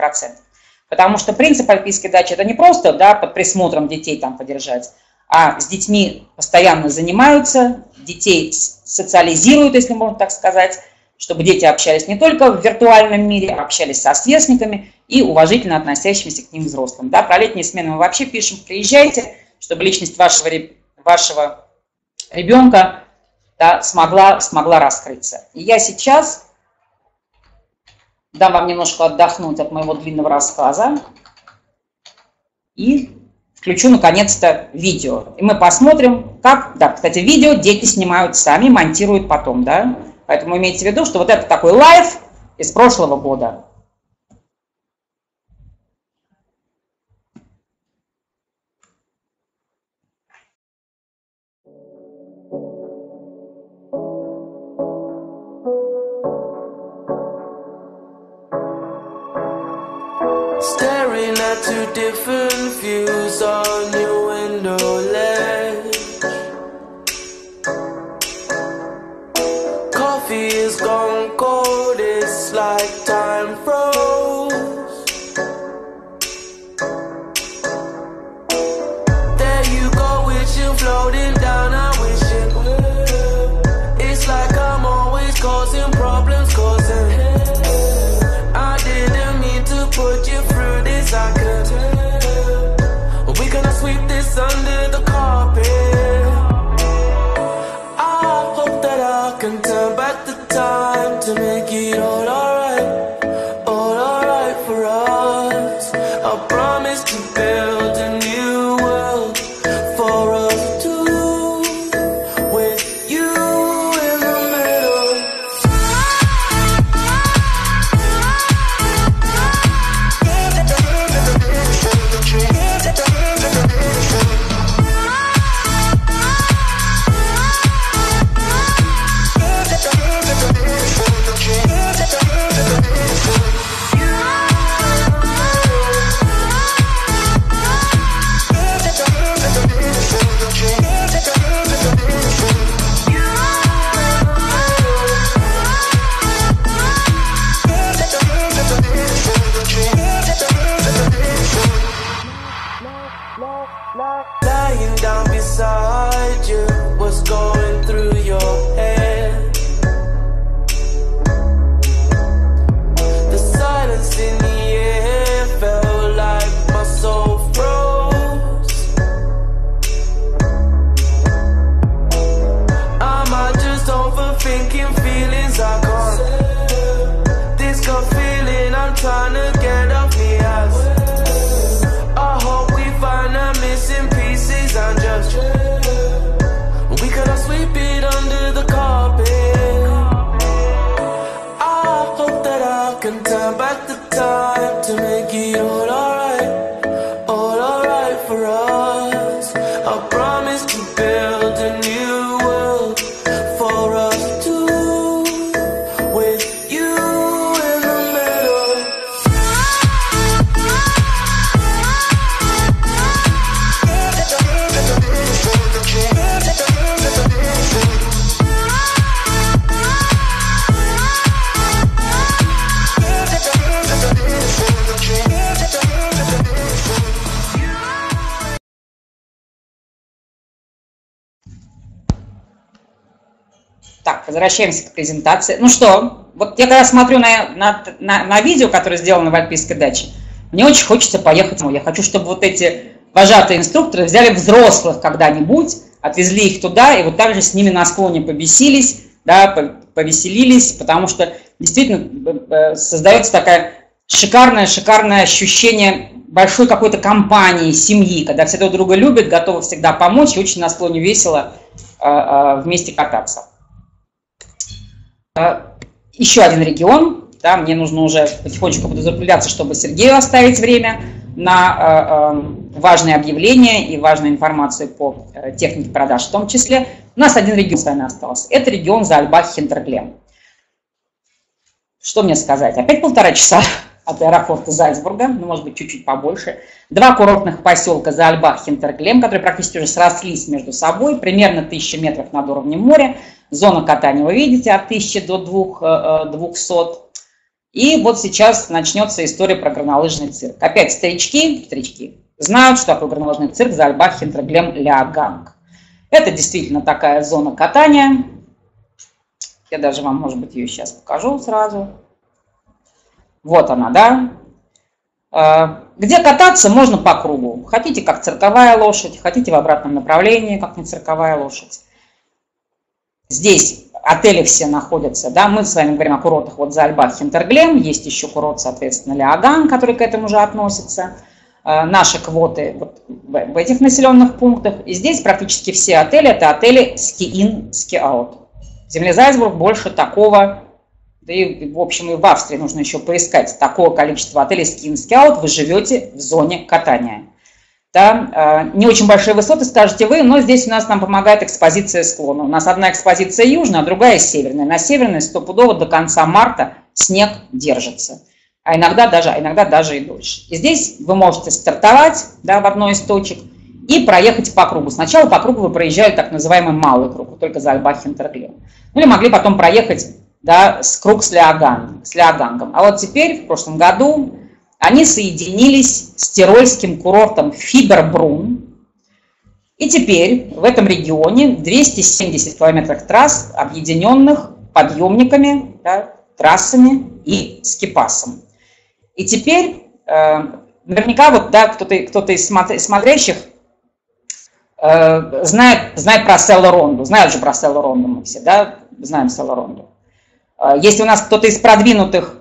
Потому что принцип Альпийской дачи – это не просто да, под присмотром детей там подержать, а с детьми постоянно занимаются, детей социализируют, если можно так сказать, чтобы дети общались не только в виртуальном мире, а общались со сверстниками и уважительно относящимися к ним взрослым. Да, про летние смены мы вообще пишем, приезжайте, чтобы личность вашего, вашего ребенка да, смогла, смогла раскрыться. И я сейчас дам вам немножко отдохнуть от моего длинного рассказа и включу наконец-то видео. И мы посмотрим, как, да, кстати, видео дети снимают сами, монтируют потом, да. Поэтому имейте в виду, что вот это такой live из прошлого года. Staring at two different views on your window ledge Coffee is gone cold, it's like time froze возвращаемся к презентации. Ну что, вот я когда смотрю на, на, на, на видео, которое сделано в Альпийской даче, мне очень хочется поехать. Я хочу, чтобы вот эти вожатые инструкторы взяли взрослых когда-нибудь, отвезли их туда, и вот так же с ними на склоне побесились, да, повеселились, потому что действительно э, э, создается такая шикарное, шикарное ощущение большой какой-то компании, семьи, когда все друг друга любят, готовы всегда помочь, и очень на склоне весело э, вместе кататься. Еще один регион, да, мне нужно уже потихонечку закругляться, чтобы Сергею оставить время на важные объявления и важную информацию по технике продаж в том числе. У нас один регион с вами остался. Это регион Зальбах-Хинтерглем. Что мне сказать? Опять полтора часа от аэропорта Зальцбурга, ну, может быть, чуть-чуть побольше. Два курортных поселка Зальбах, Хинтерглем, которые практически уже срослись между собой, примерно 1000 метров над уровнем моря. Зона катания вы видите от 1000 до 200. И вот сейчас начнется история про горнолыжный цирк. Опять старички, старички знают, что такое горнолыжный цирк Зальбах, Хинтерглем, Ляганг. Это действительно такая зона катания. Я даже вам, может быть, ее сейчас покажу сразу. Вот она, да? Э, где кататься можно по кругу. Хотите, как цирковая лошадь, хотите в обратном направлении, как не цирковая лошадь. Здесь отели все находятся, да, мы с вами говорим о курортах вот Зальбах, Хинтерглем, есть еще курорт, соответственно, Леоган, который к этому же относится, э, наши квоты вот в этих населенных пунктах, и здесь практически все отели, это отели ski-in, ski-out. В земле больше такого, да и, в общем, и в Австрии нужно еще поискать такого количества отелей ski-in, ski-out, вы живете в зоне катания да, э, не очень большие высоты, скажете вы, но здесь у нас нам помогает экспозиция склона. У нас одна экспозиция южная, а другая северная. На северной стопудово до конца марта снег держится, а иногда даже, а иногда даже и дольше. И здесь вы можете стартовать да, в одной из точек и проехать по кругу. Сначала по кругу вы проезжали так называемый малый круг, только за Альбахинтерглем. Ну или могли потом проехать да, с круг с, Леоган, с Леогангом. А вот теперь, в прошлом году, они соединились с тирольским курортом Фибербрун. И теперь в этом регионе 270 километров трасс, объединенных подъемниками, да, трассами и скипасом. И теперь э, наверняка вот да, кто-то кто из смотрящих э, знает, знает про Селла Ронду, знают же про Селла Ронду мы все, да, знаем Селла Ронду. Э, если у нас кто-то из продвинутых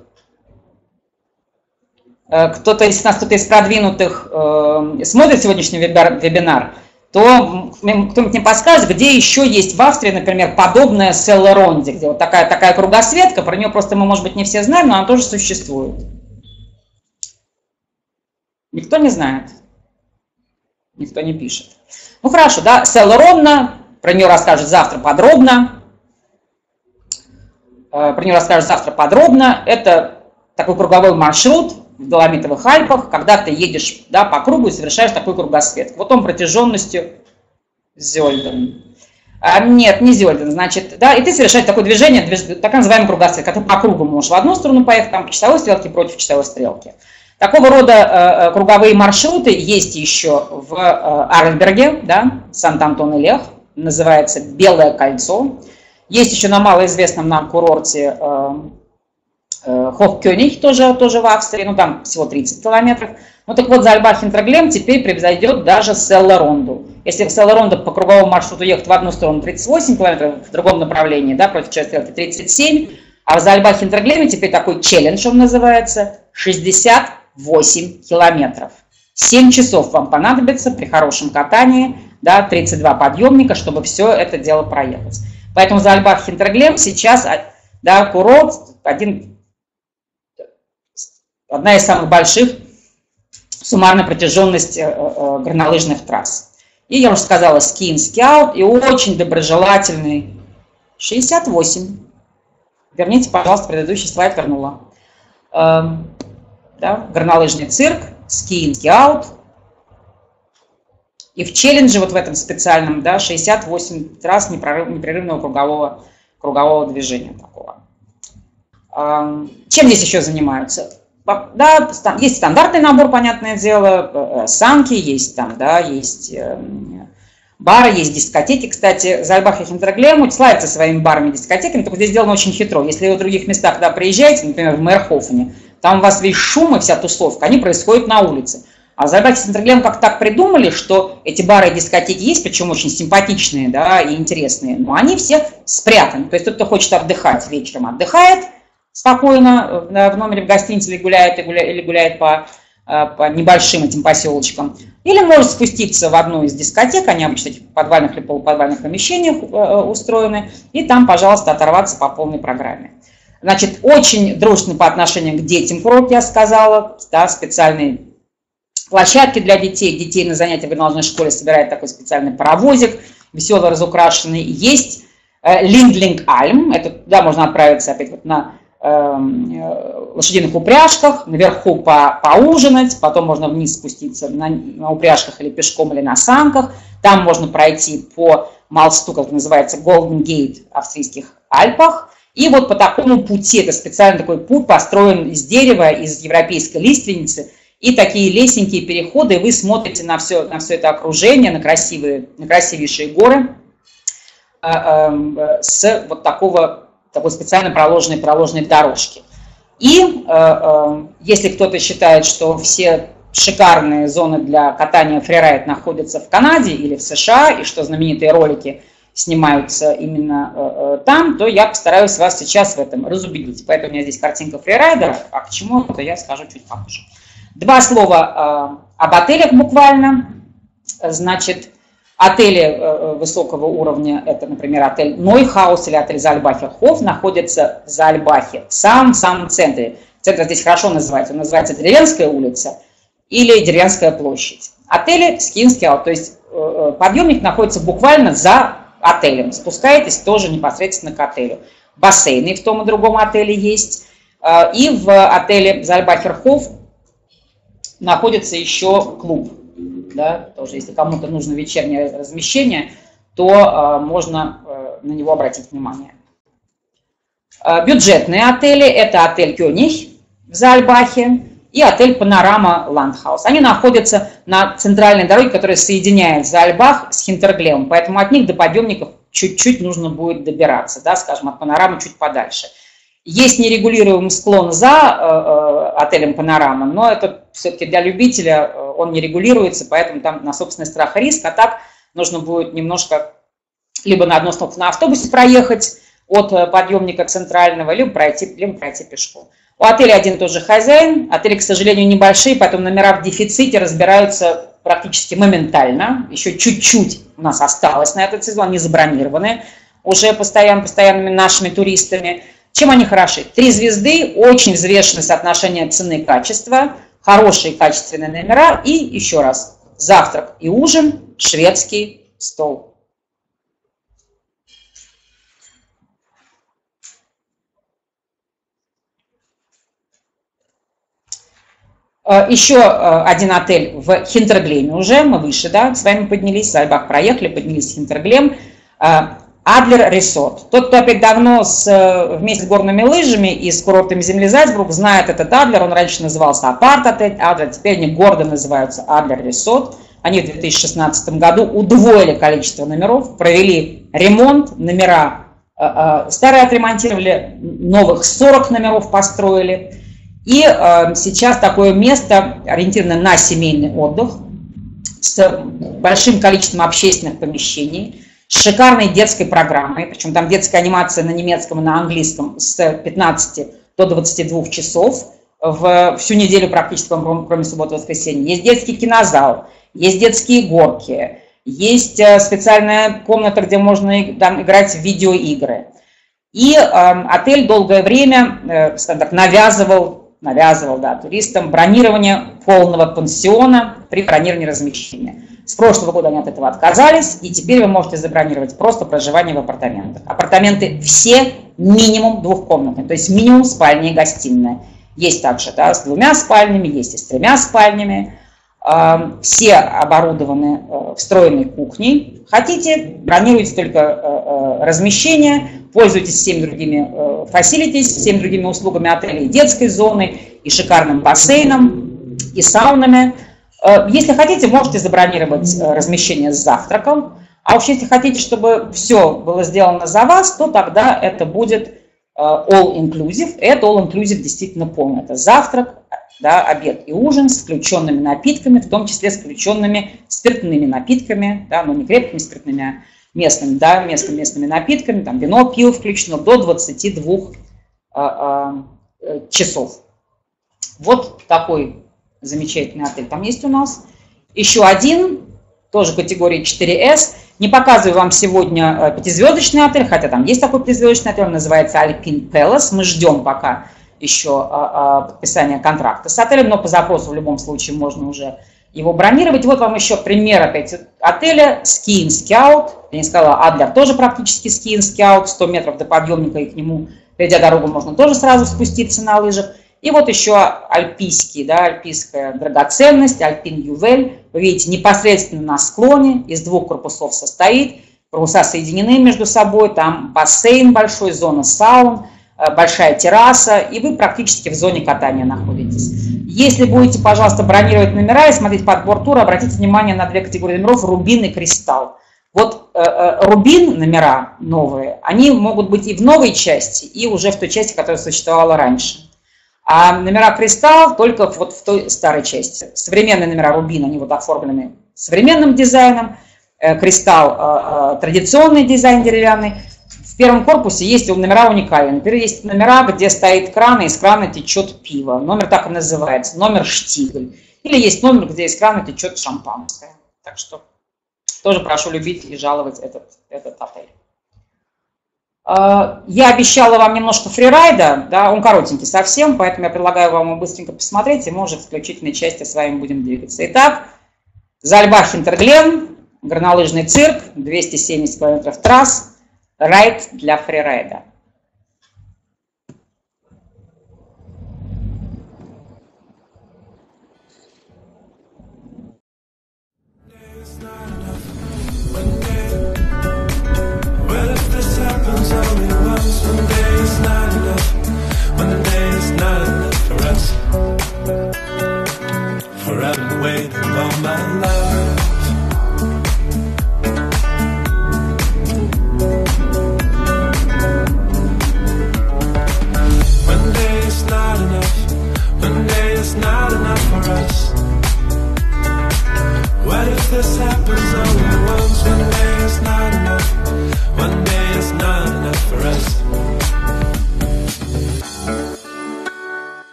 кто-то из нас, кто-то из продвинутых э, смотрит сегодняшний вебинар, то кто-нибудь мне подскажет, где еще есть в Австрии, например, подобная Селлеронде, где вот такая, такая кругосветка, про нее просто мы, может быть, не все знаем, но она тоже существует. Никто не знает. Никто не пишет. Ну хорошо, да, Селлеронна, про нее расскажет завтра подробно. Э, про нее расскажет завтра подробно. Это такой круговой маршрут, в Доломитовых Альпах, когда ты едешь да, по кругу и совершаешь такой кругосвет. Вот он протяженностью Зельден. А, нет, не Зельден, значит, да, и ты совершаешь такое движение, движ, так называемый кругосвет, когда ты по кругу можешь в одну сторону поехать, там по часовой стрелке против часовой стрелки. Такого рода э, э круговые маршруты есть еще в э, Арльберге, да, Сант-Антон-и-Лех, называется Белое кольцо. Есть еще на малоизвестном нам курорте э, Э, Хохкёниг тоже, тоже в Австрии, ну там всего 30 километров. Ну так вот, Зальбах-Интроглем теперь превзойдет даже Селларонду. Если в Селларонду по круговому маршруту ехать в одну сторону 38 километров, в другом направлении, да, против стрелки 37, а в Зальбах-Интроглеме теперь такой челлендж он называется 68 километров. 7 часов вам понадобится при хорошем катании, да, 32 подъемника, чтобы все это дело проехать. Поэтому Зальбах-Хинтерглем сейчас да, курорт, один одна из самых больших суммарная протяженность э, э, горнолыжных трасс. И я уже сказала, скин, скаут и очень доброжелательный 68. Верните, пожалуйста, предыдущий слайд вернула. Эм, да, горнолыжный цирк, скин, скаут. И в челлендже вот в этом специальном, да, 68 трасс непрерывного кругового, кругового движения такого. Эм, чем здесь еще занимаются? Да, есть стандартный набор, понятное дело, э, санки есть там, да, есть эм, бары, есть дискотеки. Кстати, Зальбах и Хинтроглем славятся своими барами дискотеками, только здесь сделано очень хитро. Если вы в других местах, когда приезжаете, например, в Мэрхофене, там у вас весь шум и вся тусовка, они происходят на улице. А Зальбах и Хинтроглем как так придумали, что эти бары и дискотеки есть, причем очень симпатичные, да, и интересные, но они все спрятаны. То есть тот, кто хочет отдыхать вечером, отдыхает – спокойно э, в номере в гостинице или гуляет, или гуляет по, э, по небольшим этим поселочкам. Или может спуститься в одну из дискотек, они обычно в подвальных или полуподвальных помещениях э, устроены, и там, пожалуйста, оторваться по полной программе. Значит, очень дружный по отношению к детям курорт, я сказала, да, специальные площадки для детей. Детей на занятия в горнолыжной школе собирает такой специальный паровозик, весело разукрашенный. Есть Линдлинг Альм, это туда можно отправиться опять вот на лошадиных упряжках, наверху по, поужинать, потом можно вниз спуститься на, на упряжках или пешком, или на санках. Там можно пройти по Малсту, как называется, Golden Gate австрийских Альпах. И вот по такому пути, это специально такой путь, построен из дерева, из европейской лиственницы, и такие лесенькие переходы, и вы смотрите на все, на все это окружение, на, красивые, на красивейшие горы э, эм, с вот такого такой специально проложенной проложенной дорожки. И если кто-то считает, что все шикарные зоны для катания фрирайд находятся в Канаде или в США, и что знаменитые ролики снимаются именно э, э, там, то я постараюсь вас сейчас в этом разубедить. Поэтому у меня здесь картинка фрирайдера, а к чему это я скажу чуть попозже. Два слова э, об отелях буквально. Значит, отели э, высокого уровня, это, например, отель Нойхаус или отель Зальбахерхоф, находится в Зальбахе, в самом-самом центре. Центр здесь хорошо называется, он называется Деревенская улица – или Деревенская площадь. Отели ski-in ski-out, то есть э, э, подъемник находится буквально за отелем. Спускаетесь тоже непосредственно к отелю. Бассейны в том и другом отеле есть. Э, и в отеле Зальбахерхоф находится еще клуб. Да, тоже, если кому-то нужно вечернее размещение, то можно на него обратить внимание. Бюджетные отели – это отель Кёниг в Зальбахе, и отель «Панорама Ландхаус». Они находятся на центральной дороге, которая соединяет Зальбах с Хинтерглеммом, поэтому от них до подъемников чуть-чуть нужно будет добираться, да, скажем, от «Панорамы» чуть подальше. Есть нерегулируемый склон за э, э, отелем «Панорама», но это все-таки для любителя э, он не регулируется, поэтому там на собственный страх и риск, а так нужно будет немножко либо на одну остановку на автобусе проехать от э, подъемника центрального, либо пройти, либо пройти пешком. У отеля один и тот же хозяин. Отели, к сожалению, небольшие, поэтому номера в дефиците разбираются практически моментально. Еще чуть-чуть у нас осталось на этот сезон, они забронированы уже постоянно, постоянными нашими туристами. Чем они хороши? Три звезды, очень взвешенное соотношение цены и качества, хорошие качественные номера и, еще раз, завтрак и ужин, шведский стол. Э, Еще э, один отель в Хинтерглеме уже, мы выше, да, с вами поднялись, Зальбах проехали, поднялись в Хинтерглем. Э, Адлер Ресорт. Тот, кто опять давно с, вместе с горными лыжами и с курортами земли Зальцбург, знает этот Адлер. Он раньше назывался Апарт Адлер, теперь они гордо называются Адлер Ресорт. Они в 2016 году удвоили количество номеров, провели ремонт, номера старые отремонтировали, новых 40 номеров построили. И э, сейчас такое место ориентировано на семейный отдых с большим количеством общественных помещений, с шикарной детской программой, причем там детская анимация на немецком и на английском с 15 до 22 часов в всю неделю практически, кроме субботы и воскресенья. Есть детский кинозал, есть детские горки, есть э, специальная комната, где можно там, играть в видеоигры. И э, отель долгое время, э, так, навязывал навязывал да, туристам бронирование полного пансиона при бронировании размещения. С прошлого года они от этого отказались, и теперь вы можете забронировать просто проживание в апартаментах. Апартаменты все минимум двухкомнатные, то есть минимум спальня и гостиная. Есть также да, с двумя спальнями, есть и с тремя спальнями. Все оборудованы э, встроенной кухней. Хотите, бронируйте только э, э, размещение, пользуйтесь всеми другими facilities, всеми другими услугами отеля, и детской зоны, и шикарным бассейном, и саунами. Если хотите, можете забронировать размещение с завтраком. А уж если хотите, чтобы все было сделано за вас, то тогда это будет all inclusive. Это all inclusive действительно полный. Это завтрак, да, обед и ужин с включенными напитками, в том числе с включенными спиртными напитками, да, но не крепкими спиртными, а местными, да, местными, местными напитками, там вино, пиво включено до 22 а, а, э, часов. Вот такой замечательный отель там есть у нас. Еще один, тоже категории 4С. Не показываю вам сегодня э, пятизвездочный отель, хотя там есть такой пятизвездочный отель, он называется Alpine Palace. Мы ждем пока еще а, а, подписания контракта с отелем, но по запросу в любом случае можно уже его бронировать. Вот вам еще пример опять отеля Ski Scout. Я не сказала, Адлер тоже практически Ski Scout, 100 метров до подъемника, и к нему, перейдя дорогу, можно тоже сразу спуститься на лыжах. И вот еще альпийский, да, альпийская драгоценность, альпин ювель. Вы видите, непосредственно на склоне, из двух корпусов состоит. Корпуса соединены между собой, там бассейн большой, зона саун – Э, большая терраса, и вы практически в зоне катания находитесь. Если будете, пожалуйста, бронировать номера и смотреть подбор тура, обратите внимание на две категории номеров – рубин и кристалл. Вот Рубин номера новые, они могут быть и в новой части, и уже в той части, которая существовала раньше. А номера Кристалл только вот в той старой части. Современные номера Рубин, они вот оформлены современным дизайном, Кристалл традиционный дизайн деревянный, в первом корпусе есть номера уникальные. Например, есть номера, где стоит кран, и из крана течет пиво. Номер так и называется, номер штигль. Или есть номер, где из крана течет шампанское. Так что тоже прошу любить и жаловать этот, этот отель. А, я обещала вам немножко фрирайда, да, он коротенький совсем, поэтому я предлагаю вам его быстренько посмотреть, и мы уже в заключительной части с вами будем двигаться. Итак, Зальбах Интерглен, горнолыжный цирк, 270 километров трасс, райд для фрирайда.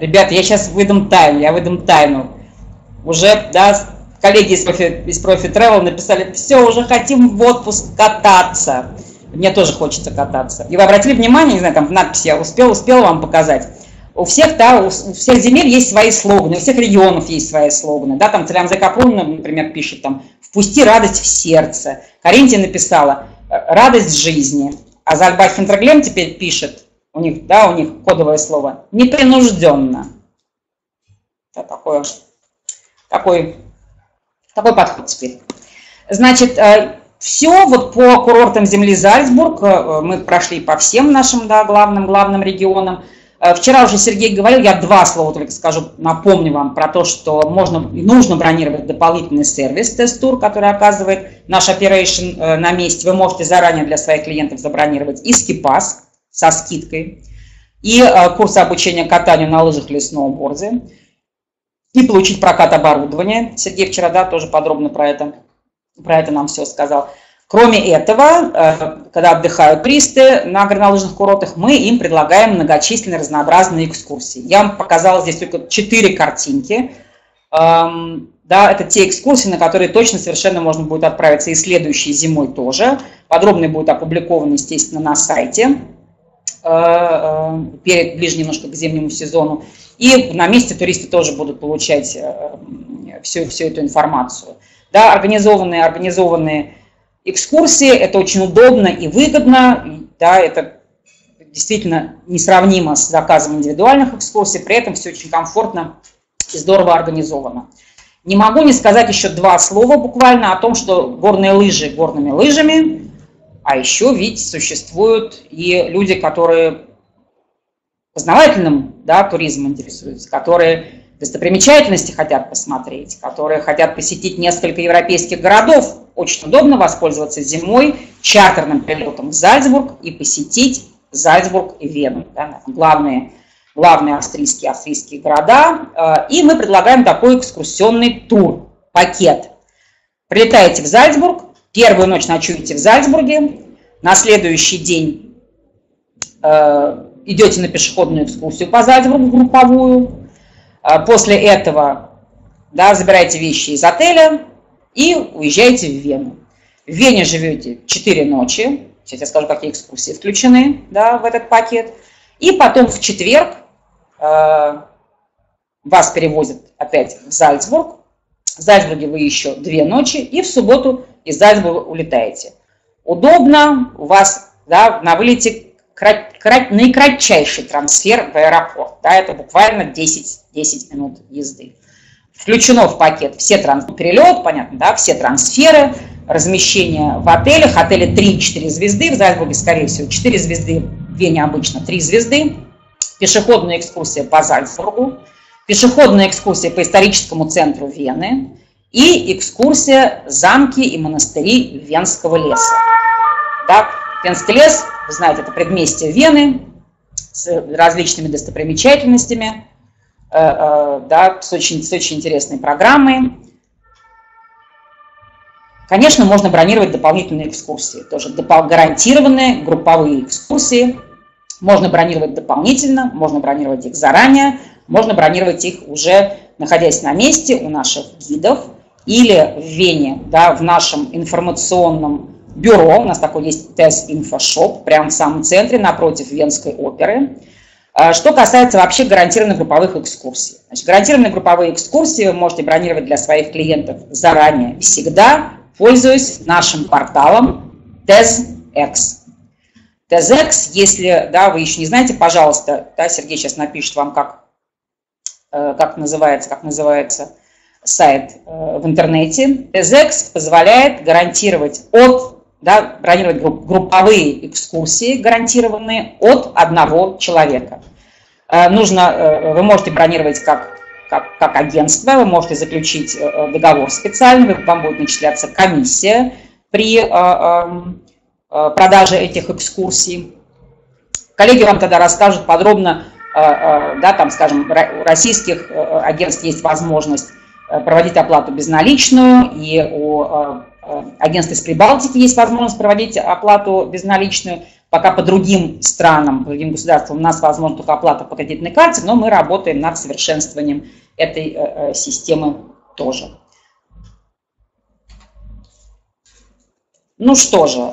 Ребята, я сейчас выдам тайну, я выдам тайну. Уже, да, коллеги из профи, из профи Travel написали, все, уже хотим в отпуск кататься. Мне тоже хочется кататься. И вы обратили внимание, не знаю, там в надписи я успел, успел вам показать. У всех, да, у, всех земель есть свои слоганы, у всех регионов есть свои слоганы. Да, там Целям Закапронина, например, пишет там «Впусти радость в сердце». Каринтия написала «Радость жизни». А Зальбах Хинтроглем теперь пишет у них, да, у них кодовое слово, непринужденно. Да, такое, такой, такой подход теперь. Значит, э, все вот по курортам земли Зальцбург, э, мы прошли по всем нашим да, главным, главным регионам. Э, вчера уже Сергей говорил, я два слова только скажу, напомню вам про то, что можно и нужно бронировать дополнительный сервис тест-тур, который оказывает наш operation на месте. Вы можете заранее для своих клиентов забронировать и скипас, со скидкой, и э, курсы обучения катанию на лыжах или сноуборде, и получить прокат оборудования. Сергей вчера да, тоже подробно про это, про это нам все сказал. Кроме этого, э, когда отдыхают туристы на горнолыжных курортах, мы им предлагаем многочисленные разнообразные экскурсии. Я вам показала здесь только четыре картинки. Эм, да, это те экскурсии, на которые точно совершенно можно будет отправиться и следующей зимой тоже. Подробные будут опубликованы, естественно, на сайте. Э, э, перед, ближе немножко к зимнему сезону. И на месте туристы тоже будут получать э, всю, всю эту информацию. Да, организованные, организованные экскурсии, это очень удобно и выгодно, да, это действительно несравнимо с заказом индивидуальных экскурсий, при этом все очень комфортно и здорово организовано. Не могу не сказать еще два слова буквально о том, что горные лыжи горными лыжами, а еще ведь существуют и люди, которые познавательным да, туризмом интересуются, которые достопримечательности хотят посмотреть, которые хотят посетить несколько европейских городов. Очень удобно воспользоваться зимой чартерным прилетом в Зальцбург и посетить Зальцбург и Вену, да, главные, главные австрийские, австрийские города. Э, и мы предлагаем такой экскурсионный тур, пакет. Прилетаете в Зальцбург, Первую ночь ночуете в Зальцбурге, на следующий день э, идете на пешеходную экскурсию по Зальцбургу, групповую. Э, после этого да, забираете вещи из отеля и уезжаете в Вену. В Вене живете 4 ночи, сейчас я скажу, какие экскурсии включены да, в этот пакет. И потом в четверг э, вас перевозят опять в Зальцбург. В Зальцбурге вы еще две ночи, и в субботу из Зальцбурга улетаете. Удобно, у вас да, на вылете крат, крат, наикратчайший трансфер в аэропорт. Да, это буквально 10, 10 минут езды. Включено в пакет все транс... перелет, понятно, да, все трансферы, размещение в отелях. Отели 3-4 звезды, в Зальцбурге, скорее всего, 4 звезды, в Вене обычно 3 звезды. пешеходная экскурсия по Зальцбургу, пешеходная экскурсия по историческому центру Вены и экскурсия замки и монастыри Венского леса. Да, Венский лес, вы знаете, это предместье Вены с различными достопримечательностями, э, э, да, с очень, с очень интересной программой. Конечно, можно бронировать дополнительные экскурсии, тоже гарантированные групповые экскурсии. Можно бронировать дополнительно, можно бронировать их заранее, можно бронировать их уже находясь на месте у наших гидов или в Вене, да, в нашем информационном бюро, у нас такой есть ТЭС Инфошоп, прямо в самом центре, напротив Венской оперы. А, что касается вообще гарантированных групповых экскурсий. Значит, гарантированные групповые экскурсии вы можете бронировать для своих клиентов заранее, всегда, пользуясь нашим порталом TESX. TESX, если да, вы еще не знаете, пожалуйста, да, Сергей сейчас напишет вам, как, как называется, как называется сайт э, в интернете. TESX позволяет гарантировать от да, бронировать групповые экскурсии, гарантированные от одного человека. Э, нужно, э, вы можете бронировать как, как, как агентство, вы можете заключить э, договор специальный, вам будет начисляться комиссия при эм, продаже этих экскурсий. Коллеги вам тогда расскажут подробно, да, там, скажем, у российских агентств есть возможность проводить оплату безналичную, и у Э, агентств из Прибалтики есть возможность проводить оплату безналичную, пока по другим странам, по другим государствам у нас возможна только оплата по кредитной карте, но мы работаем над совершенствованием этой э, э, системы тоже. Ну что же,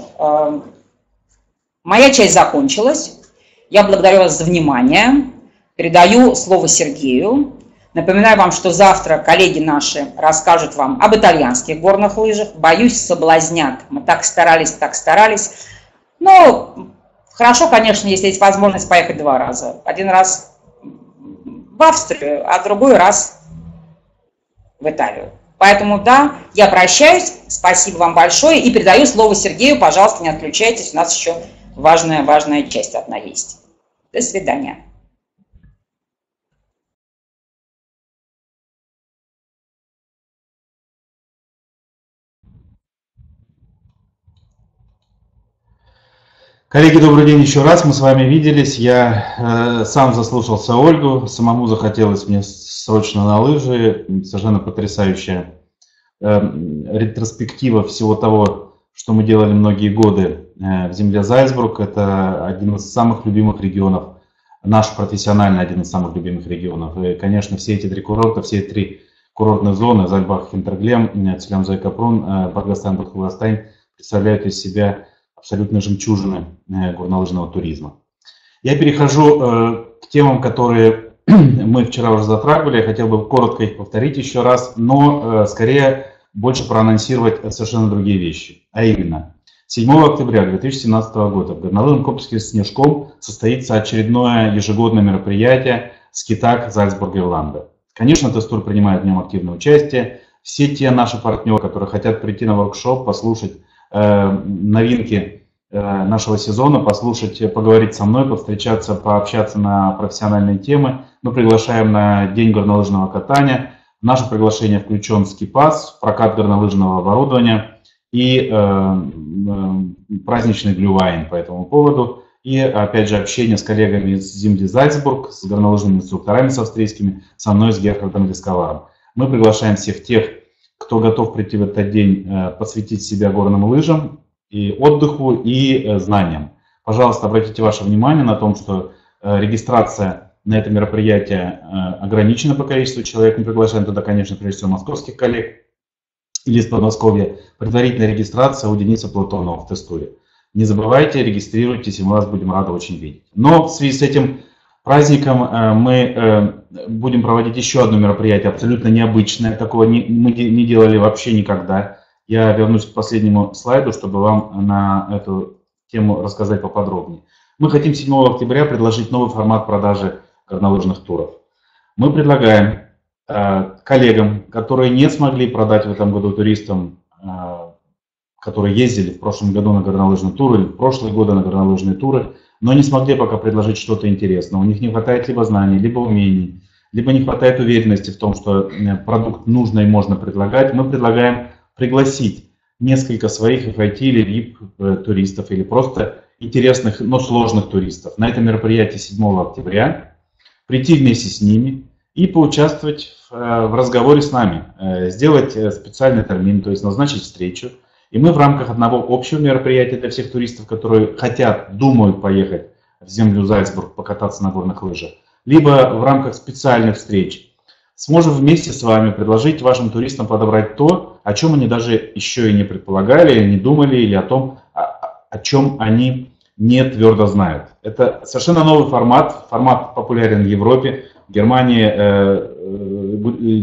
моя часть закончилась. Я благодарю вас за внимание. Передаю слово Сергею. Напоминаю вам, что завтра коллеги наши расскажут вам об итальянских горных лыжах. Боюсь, соблазнят. Мы так старались, так старались. Но хорошо, конечно, если есть возможность поехать два раза. Один раз в Австрию, а другой раз в Италию. Поэтому, да, я прощаюсь. Спасибо вам большое. И передаю слово Сергею. Пожалуйста, не отключайтесь. У нас еще важная, важная часть одна есть. До свидания. Коллеги, добрый день еще раз. Мы с вами виделись. Я э, сам заслушался Ольгу. Самому захотелось мне срочно на лыжи. Совершенно потрясающая э, ретроспектива всего того, что мы делали многие годы э, в земле Зальцбург. Это один из самых любимых регионов, наш профессиональный один из самых любимых регионов. И, конечно, все эти три курорта, все три курортные зоны, Зальбах, Хинтерглем, Цилям, Зайкапрун, э, Баргастан, Бадхуластайн, представляют из себя абсолютно жемчужины э, горнолыжного туризма. Я перехожу э, к темам, которые мы вчера уже затрагивали. Я хотел бы коротко их повторить еще раз, но э, скорее больше проанонсировать совершенно другие вещи. А именно, 7 октября 2017 года в горнолыжном комплексе «Снежком» состоится очередное ежегодное мероприятие «Скитак Зальцбург Ирланда». Конечно, Тестур принимает в нем активное участие. Все те наши партнеры, которые хотят прийти на воркшоп, послушать Э, новинки э, нашего сезона, послушать, поговорить со мной, повстречаться, пообщаться на профессиональные темы. Мы приглашаем на День горнолыжного катания. В наше приглашение включен скипас, прокат горнолыжного оборудования и э, праздничный глювайн по этому поводу. И, опять же, общение с коллегами из Зимди Зальцбург, с горнолыжными инструкторами с австрийскими, со мной, с Герхардом Лисковаром. Мы приглашаем всех тех, кто готов прийти в этот день, э, посвятить себя горным лыжам, и отдыху, и э, знаниям. Пожалуйста, обратите ваше внимание на том, что э, регистрация на это мероприятие ограничена по количеству человек. Мы приглашаем туда, конечно, прежде всего московских коллег или из Подмосковья. Предварительная регистрация у Дениса Платонова в Тестуре. Не забывайте, регистрируйтесь, и мы вас будем рады очень видеть. Но в связи с этим праздником э, мы э, будем проводить еще одно мероприятие, абсолютно необычное. Такого мы не делали вообще никогда. Я вернусь к последнему слайду, чтобы вам на эту тему рассказать поподробнее. Мы хотим 7 октября предложить новый формат продажи горнолыжных туров. Мы предлагаем э, коллегам, которые не смогли продать в этом году туристам, которые ездили в прошлом году на горнолыжные туры в прошлые годы на горнолыжные туры, но не смогли пока предложить что-то интересное. У них не хватает либо знаний, либо умений, либо не хватает уверенности в том, что э, продукт нужно и можно предлагать. Мы предлагаем пригласить несколько своих FIT или VIP э, туристов или просто интересных, но сложных туристов на это мероприятие 7 октября, прийти вместе с ними и поучаствовать в, в разговоре с нами, сделать специальный термин, то есть назначить встречу, и мы в рамках одного общего мероприятия для всех туристов, которые хотят, думают поехать в землю Зальцбург, покататься на горных лыжах, либо в рамках специальных встреч, сможем вместе с вами предложить вашим туристам подобрать то, о чем они даже еще и не предполагали, или не думали, или о том, о, о чем они не твердо знают. Это совершенно новый формат, формат популярен в Европе, в Германии э, э,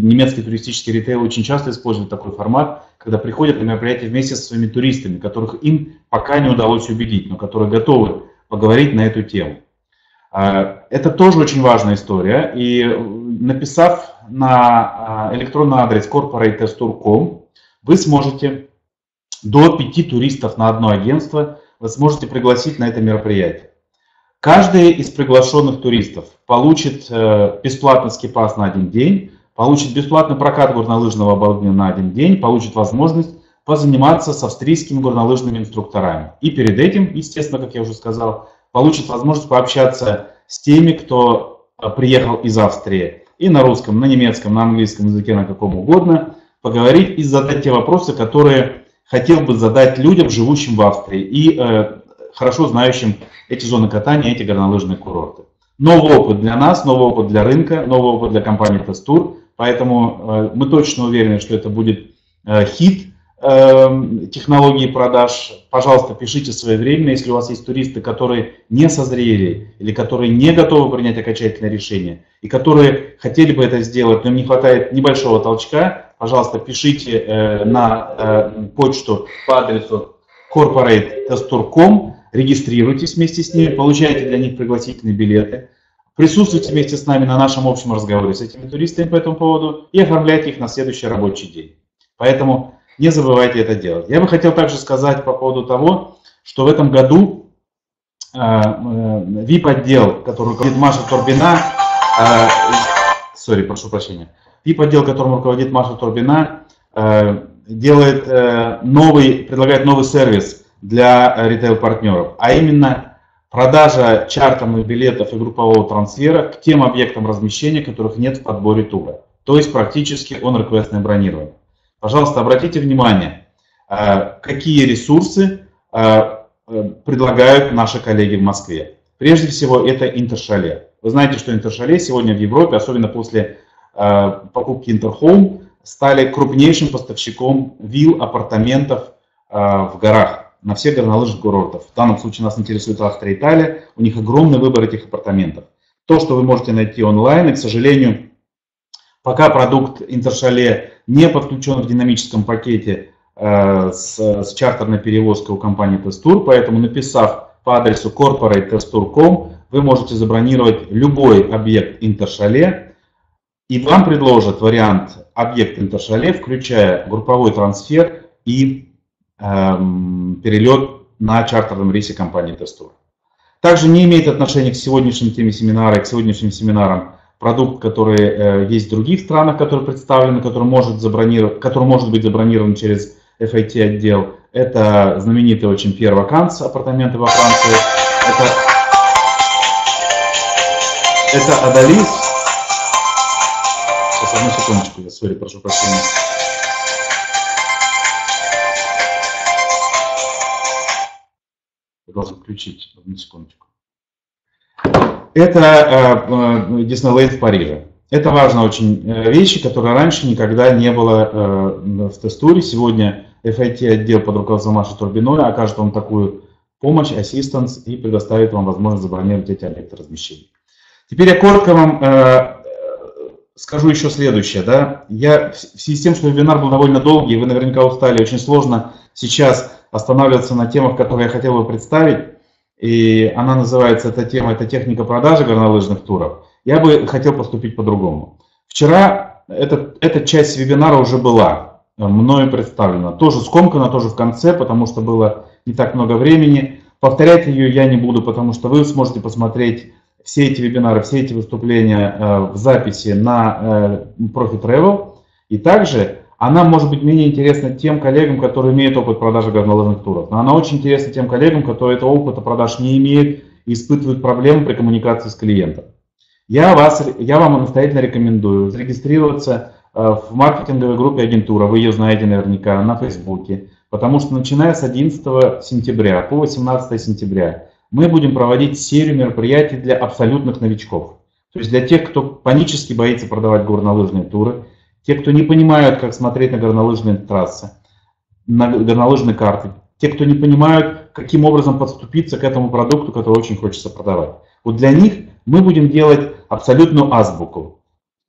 немецкий туристический ритейл очень часто использует такой формат, когда приходят на мероприятие вместе со своими туристами, которых им пока не удалось убедить, но которые готовы поговорить на эту тему. А, это тоже очень важная история. И написав на электронный адрес corporatetour.com, вы сможете до пяти туристов на одно агентство, вы сможете пригласить на это мероприятие. Каждый из приглашенных туристов получит э, бесплатный скипас на один день, получит бесплатный прокат горнолыжного оборудования на один день, получит возможность позаниматься с австрийскими горнолыжными инструкторами. И перед этим, естественно, как я уже сказал, получит возможность пообщаться с теми, кто э, приехал из Австрии и на русском, на немецком, на английском языке, на каком угодно, поговорить и задать те вопросы, которые хотел бы задать людям, живущим в Австрии и э, хорошо знающим эти зоны катания, эти горнолыжные курорты. Новый опыт для нас, новый опыт для рынка, новый опыт для компании Тестур. Поэтому э, мы точно уверены, что это будет э, хит э, технологии продаж. Пожалуйста, пишите своевременно, если у вас есть туристы, которые не созрели или которые не готовы принять окончательное решение и которые хотели бы это сделать, но им не хватает небольшого толчка, пожалуйста, пишите на почту по адресу corporate.com регистрируйтесь вместе с ними, получайте для них пригласительные билеты, присутствуйте вместе с нами на нашем общем разговоре с этими туристами по этому поводу и оформляйте их на следующий рабочий день. Поэтому не забывайте это делать. Я бы хотел также сказать по поводу того, что в этом году э, э, VIP-отдел, который руководит Маша Турбина, сори, э, прошу прощения, VIP-отдел, которым руководит Маша Турбина, делает новый, предлагает новый сервис – для ритейл-партнеров, а именно продажа чартерных билетов и группового трансфера к тем объектам размещения, которых нет в подборе тура. То есть практически он реквестное бронирование. Пожалуйста, обратите внимание, э, какие ресурсы э, э, предлагают наши коллеги в Москве. Прежде всего, это Интершале. Вы знаете, что Интершале сегодня в Европе, особенно после покупки Интерхоум, стали крупнейшим поставщиком вилл, апартаментов в горах на всех горнолыжных курортов. В данном случае нас интересует Австрия и Италия. У них огромный выбор этих апартаментов. То, что вы можете найти онлайн, и, к сожалению, пока продукт Интершале не подключен в динамическом пакете э, с, с чартерной перевозкой у компании Testour, поэтому написав по адресу corporate.testour.com, вы можете забронировать любой объект Интершале, и вам предложат вариант объект Интершале, включая групповой трансфер и Эм, перелет на чартерном рейсе компании Тестур. Также не имеет отношения к сегодняшней теме семинара, к сегодняшним семинарам продукт, который э, есть в других странах, который представлен, который может, забронировать, который может быть забронирован через FIT отдел. Это знаменитый очень Пьер Ваканс, апартаменты во Франции. Это, это Адалис. Одну секундочку, я, сори, прошу прощения. должен включить, одну секундочку. Это э, э, Диснейленд в Париже. Это важная очень э, вещи, которые раньше никогда не было в тестуре. Сегодня FIT отдел под руководством Маши Турбиной окажет вам такую помощь, ассистанс и предоставит вам возможность забронировать эти объекты размещения. Теперь я коротко вам э, скажу еще следующее. Да? Я, в связи с тем, что вебинар был довольно долгий, вы наверняка устали, очень сложно сейчас останавливаться на темах, которые я хотел бы представить. И она называется, эта тема, это техника продажи горнолыжных туров. Я бы хотел поступить по-другому. Вчера этот, эта часть вебинара уже была мною представлена. Тоже скомкана, тоже в конце, потому что было не так много времени. Повторять ее я не буду, потому что вы сможете посмотреть все эти вебинары, все эти выступления э, в записи на Profit Travel. И также она может быть менее интересна тем коллегам, которые имеют опыт продажи горнолыжных туров. Но она очень интересна тем коллегам, которые этого опыта продаж не имеют и испытывают проблемы при коммуникации с клиентом. Я, вас, я вам настоятельно рекомендую зарегистрироваться э, в маркетинговой группе агентура, вы ее знаете наверняка, на Фейсбуке, потому что начиная с 11 сентября по 18 сентября мы будем проводить серию мероприятий для абсолютных новичков. То есть для тех, кто панически боится продавать горнолыжные туры, те, кто не понимают, как смотреть на горнолыжные трассы, на горнолыжные карты, те, кто не понимают, каким образом подступиться к этому продукту, который очень хочется продавать. Вот для них мы будем делать абсолютную азбуку.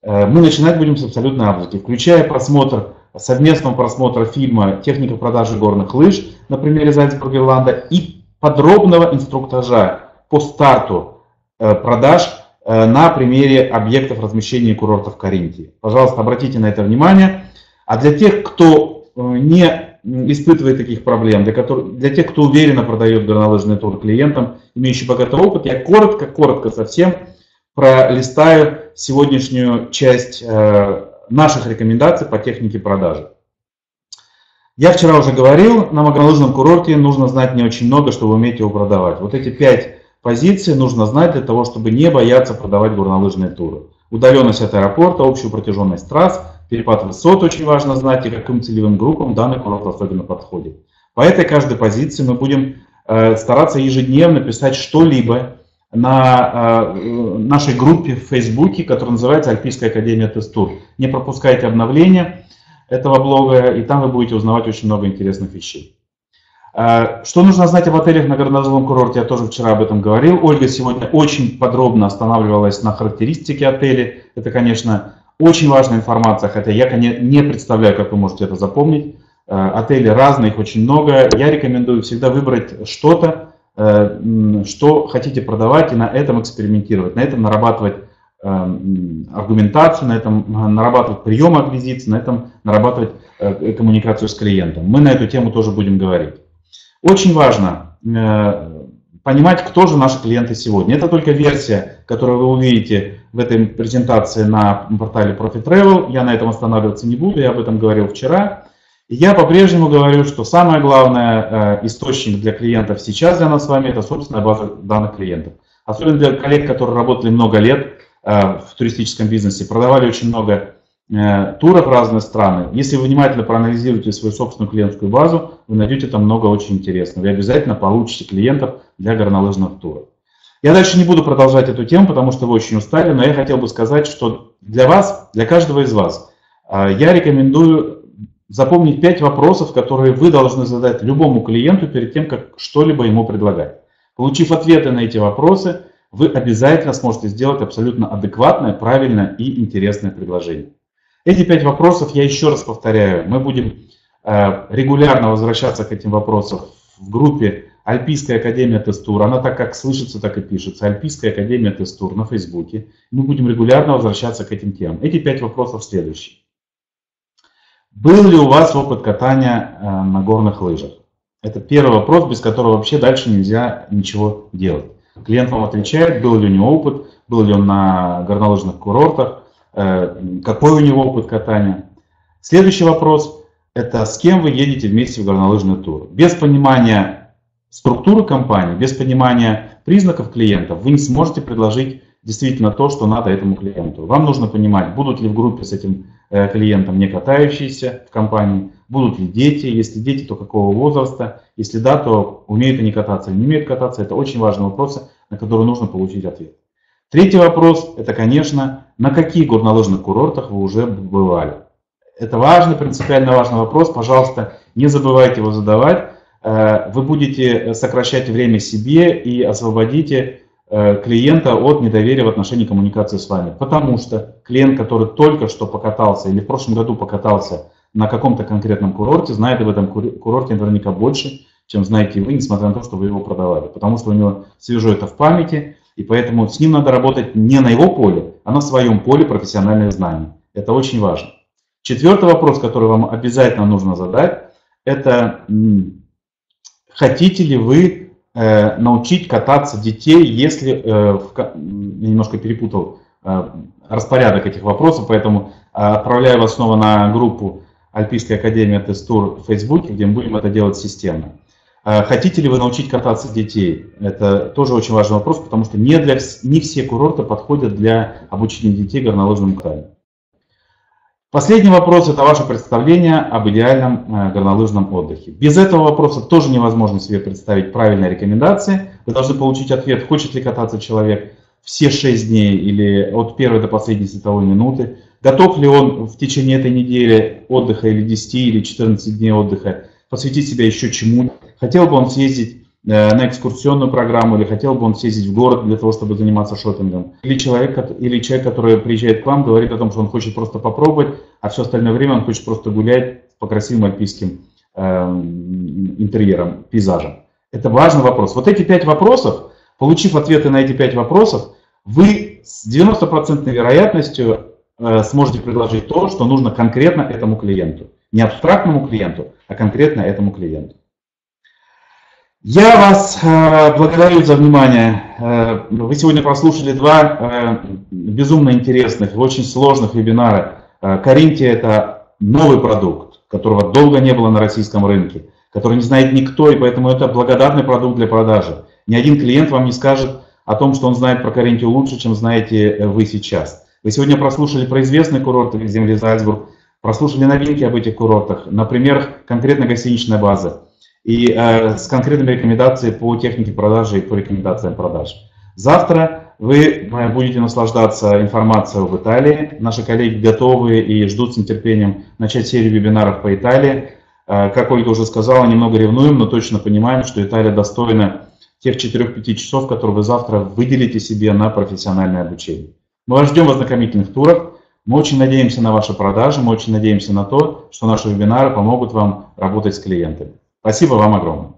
Э, мы начинать будем с абсолютной азбуки, включая просмотр, совместного просмотра фильма «Техника продажи горных лыж» на примере Зальцбурга Ирланда и подробного инструктажа по старту э, продаж Э, на примере объектов размещения курортов Каринтии. Пожалуйста, обратите на это внимание. А для тех, кто э, не испытывает таких проблем, для, которых, для тех, кто уверенно продает горнолыжный тур клиентам, имеющим богатый опыт, я коротко, коротко совсем пролистаю сегодняшнюю часть наших рекомендаций по технике продажи. Я вчера уже говорил, на горнолыжном курорте нужно знать не очень много, чтобы уметь его продавать. Вот эти пять позиции нужно знать для того, чтобы не бояться продавать горнолыжные туры. Удаленность от аэропорта, общую протяженность трасс, перепад высот очень важно знать и каким целевым группам данный курорт особенно подходит. По этой каждой позиции мы будем э, стараться ежедневно писать что-либо на э, нашей группе в Фейсбуке, которая называется Альпийская академия Тестур. Не пропускайте обновления этого блога, и там вы будете узнавать очень много интересных вещей. Э, что нужно знать об отелях на горнолыжном курорте, я тоже вчера об этом говорил. Ольга сегодня очень подробно останавливалась на характеристике отеля. Это, конечно, очень важная информация, хотя я не представляю, как вы можете это запомнить. Э, отели разные, их очень много. Я рекомендую всегда выбрать что-то, э, что хотите продавать, и на этом экспериментировать, на этом нарабатывать аргументацию, на этом нарабатывать прием аквизиции, на этом нарабатывать коммуникацию с клиентом. Мы на эту тему тоже будем говорить. Очень важно э, понимать, кто же наши клиенты сегодня. Это только версия, которую вы увидите в этой презентации на портале Profit Travel. Я на этом останавливаться не буду, я об этом говорил вчера. я по-прежнему говорю, что самое главное э, источник для клиентов сейчас для нас с вами это собственная база данных клиентов. Особенно для коллег, которые работали много лет э, в туристическом бизнесе, продавали очень много Э, туров в разные страны. Если вы внимательно проанализируете свою собственную клиентскую базу, вы найдете там много очень интересного. Вы обязательно получите клиентов для горнолыжных туров. Я дальше не буду продолжать эту тему, потому что вы очень устали, но я хотел бы сказать, что для вас, для каждого из вас, э, я рекомендую запомнить 5 вопросов, которые вы должны задать любому клиенту перед тем, как что-либо ему предлагать. Получив ответы на эти вопросы, вы обязательно сможете сделать абсолютно адекватное, правильное и интересное предложение. Эти пять вопросов, я еще раз повторяю, мы будем э, регулярно возвращаться к этим вопросам в группе Альпийская академия Тестур. Она так как слышится, так и пишется. Альпийская академия Тестур на Фейсбуке. Мы будем регулярно возвращаться к этим темам. Эти пять вопросов следующие. Был ли у вас опыт катания э, на горных лыжах? Это первый вопрос, без которого вообще дальше нельзя ничего делать. Клиент вам отвечает, был ли у него опыт, был ли он на горнолыжных курортах, Э, какой у него опыт катания. Следующий вопрос – это с кем вы едете вместе в горнолыжный тур. Без понимания структуры компании, без понимания признаков клиентов вы не сможете предложить действительно то, что надо этому клиенту. Вам нужно понимать, будут ли в группе с этим э, клиентом не катающиеся в компании, будут ли дети, если дети, то какого возраста, если да, то умеют они кататься или не умеют кататься. Это очень важные вопросы, на которые нужно получить ответ. Третий вопрос – это, конечно, на каких горнолыжных курортах вы уже бывали. Это важный, принципиально важный вопрос. Пожалуйста, не забывайте его задавать. Э, вы будете сокращать время себе и освободите э, клиента от недоверия в отношении коммуникации с вами. Потому что клиент, который только что покатался или в прошлом году покатался на каком-то конкретном курорте, знает об этом курорте наверняка больше, чем знаете вы, несмотря на то, что вы его продавали. Потому что у него свежо это в памяти, и поэтому с ним надо работать не на его поле, а на своем поле профессиональных знаний. Это очень важно. Четвертый вопрос, который вам обязательно нужно задать, это хотите ли вы э, научить кататься детей, если, э, в, я немножко перепутал э, распорядок этих вопросов, поэтому отправляю вас снова на группу Альпийская академия Тестур в Фейсбуке, где мы будем это делать системно. Хотите ли вы научить кататься детей? Это тоже очень важный вопрос, потому что не, для, не все курорты подходят для обучения детей горнолыжному катанию. Последний вопрос – это ваше представление об идеальном э, горнолыжном отдыхе. Без этого вопроса тоже невозможно себе представить правильные рекомендации. Вы должны получить ответ, хочет ли кататься человек все 6 дней или от первой до последней световой минуты, готов ли он в течение этой недели отдыха или 10 или 14 дней отдыха посвятить себя еще чему, хотел бы он съездить Э, на экскурсионную программу, или хотел бы он съездить в город для того, чтобы заниматься шопингом. Или человек, или человек, который приезжает к вам, говорит о том, что он хочет просто попробовать, а все остальное время он хочет просто гулять по красивым альпийским э, интерьерам, пейзажам. Это важный вопрос. Вот эти пять вопросов, получив ответы на эти пять вопросов, вы с 90% вероятностью сможете предложить то, что нужно конкретно этому клиенту. Не абстрактному клиенту, а конкретно этому клиенту. Я вас э, благодарю за внимание. Э, вы сегодня прослушали два э, безумно интересных, очень сложных вебинара. Э, Каринтия – это новый продукт, которого долго не было на российском рынке, который не знает никто, и поэтому это благодатный продукт для продажи. Ни один клиент вам не скажет о том, что он знает про Каринтию лучше, чем знаете вы сейчас. Вы сегодня прослушали про известные курорты земли Зальцбург, прослушали новинки об этих курортах, например, конкретно гостиничная база и э, с конкретными рекомендациями по технике продажи и по рекомендациям продаж. Завтра вы э, будете наслаждаться информацией об Италии. Наши коллеги готовы и ждут с нетерпением начать серию вебинаров по Италии. Э, как Ольга уже сказала, немного ревнуем, но точно понимаем, что Италия достойна тех 4-5 часов, которые вы завтра выделите себе на профессиональное обучение. Мы вас ждем в ознакомительных турах. Мы очень надеемся на ваши продажи, мы очень надеемся на то, что наши вебинары помогут вам работать с клиентами. Спасибо вам огромное.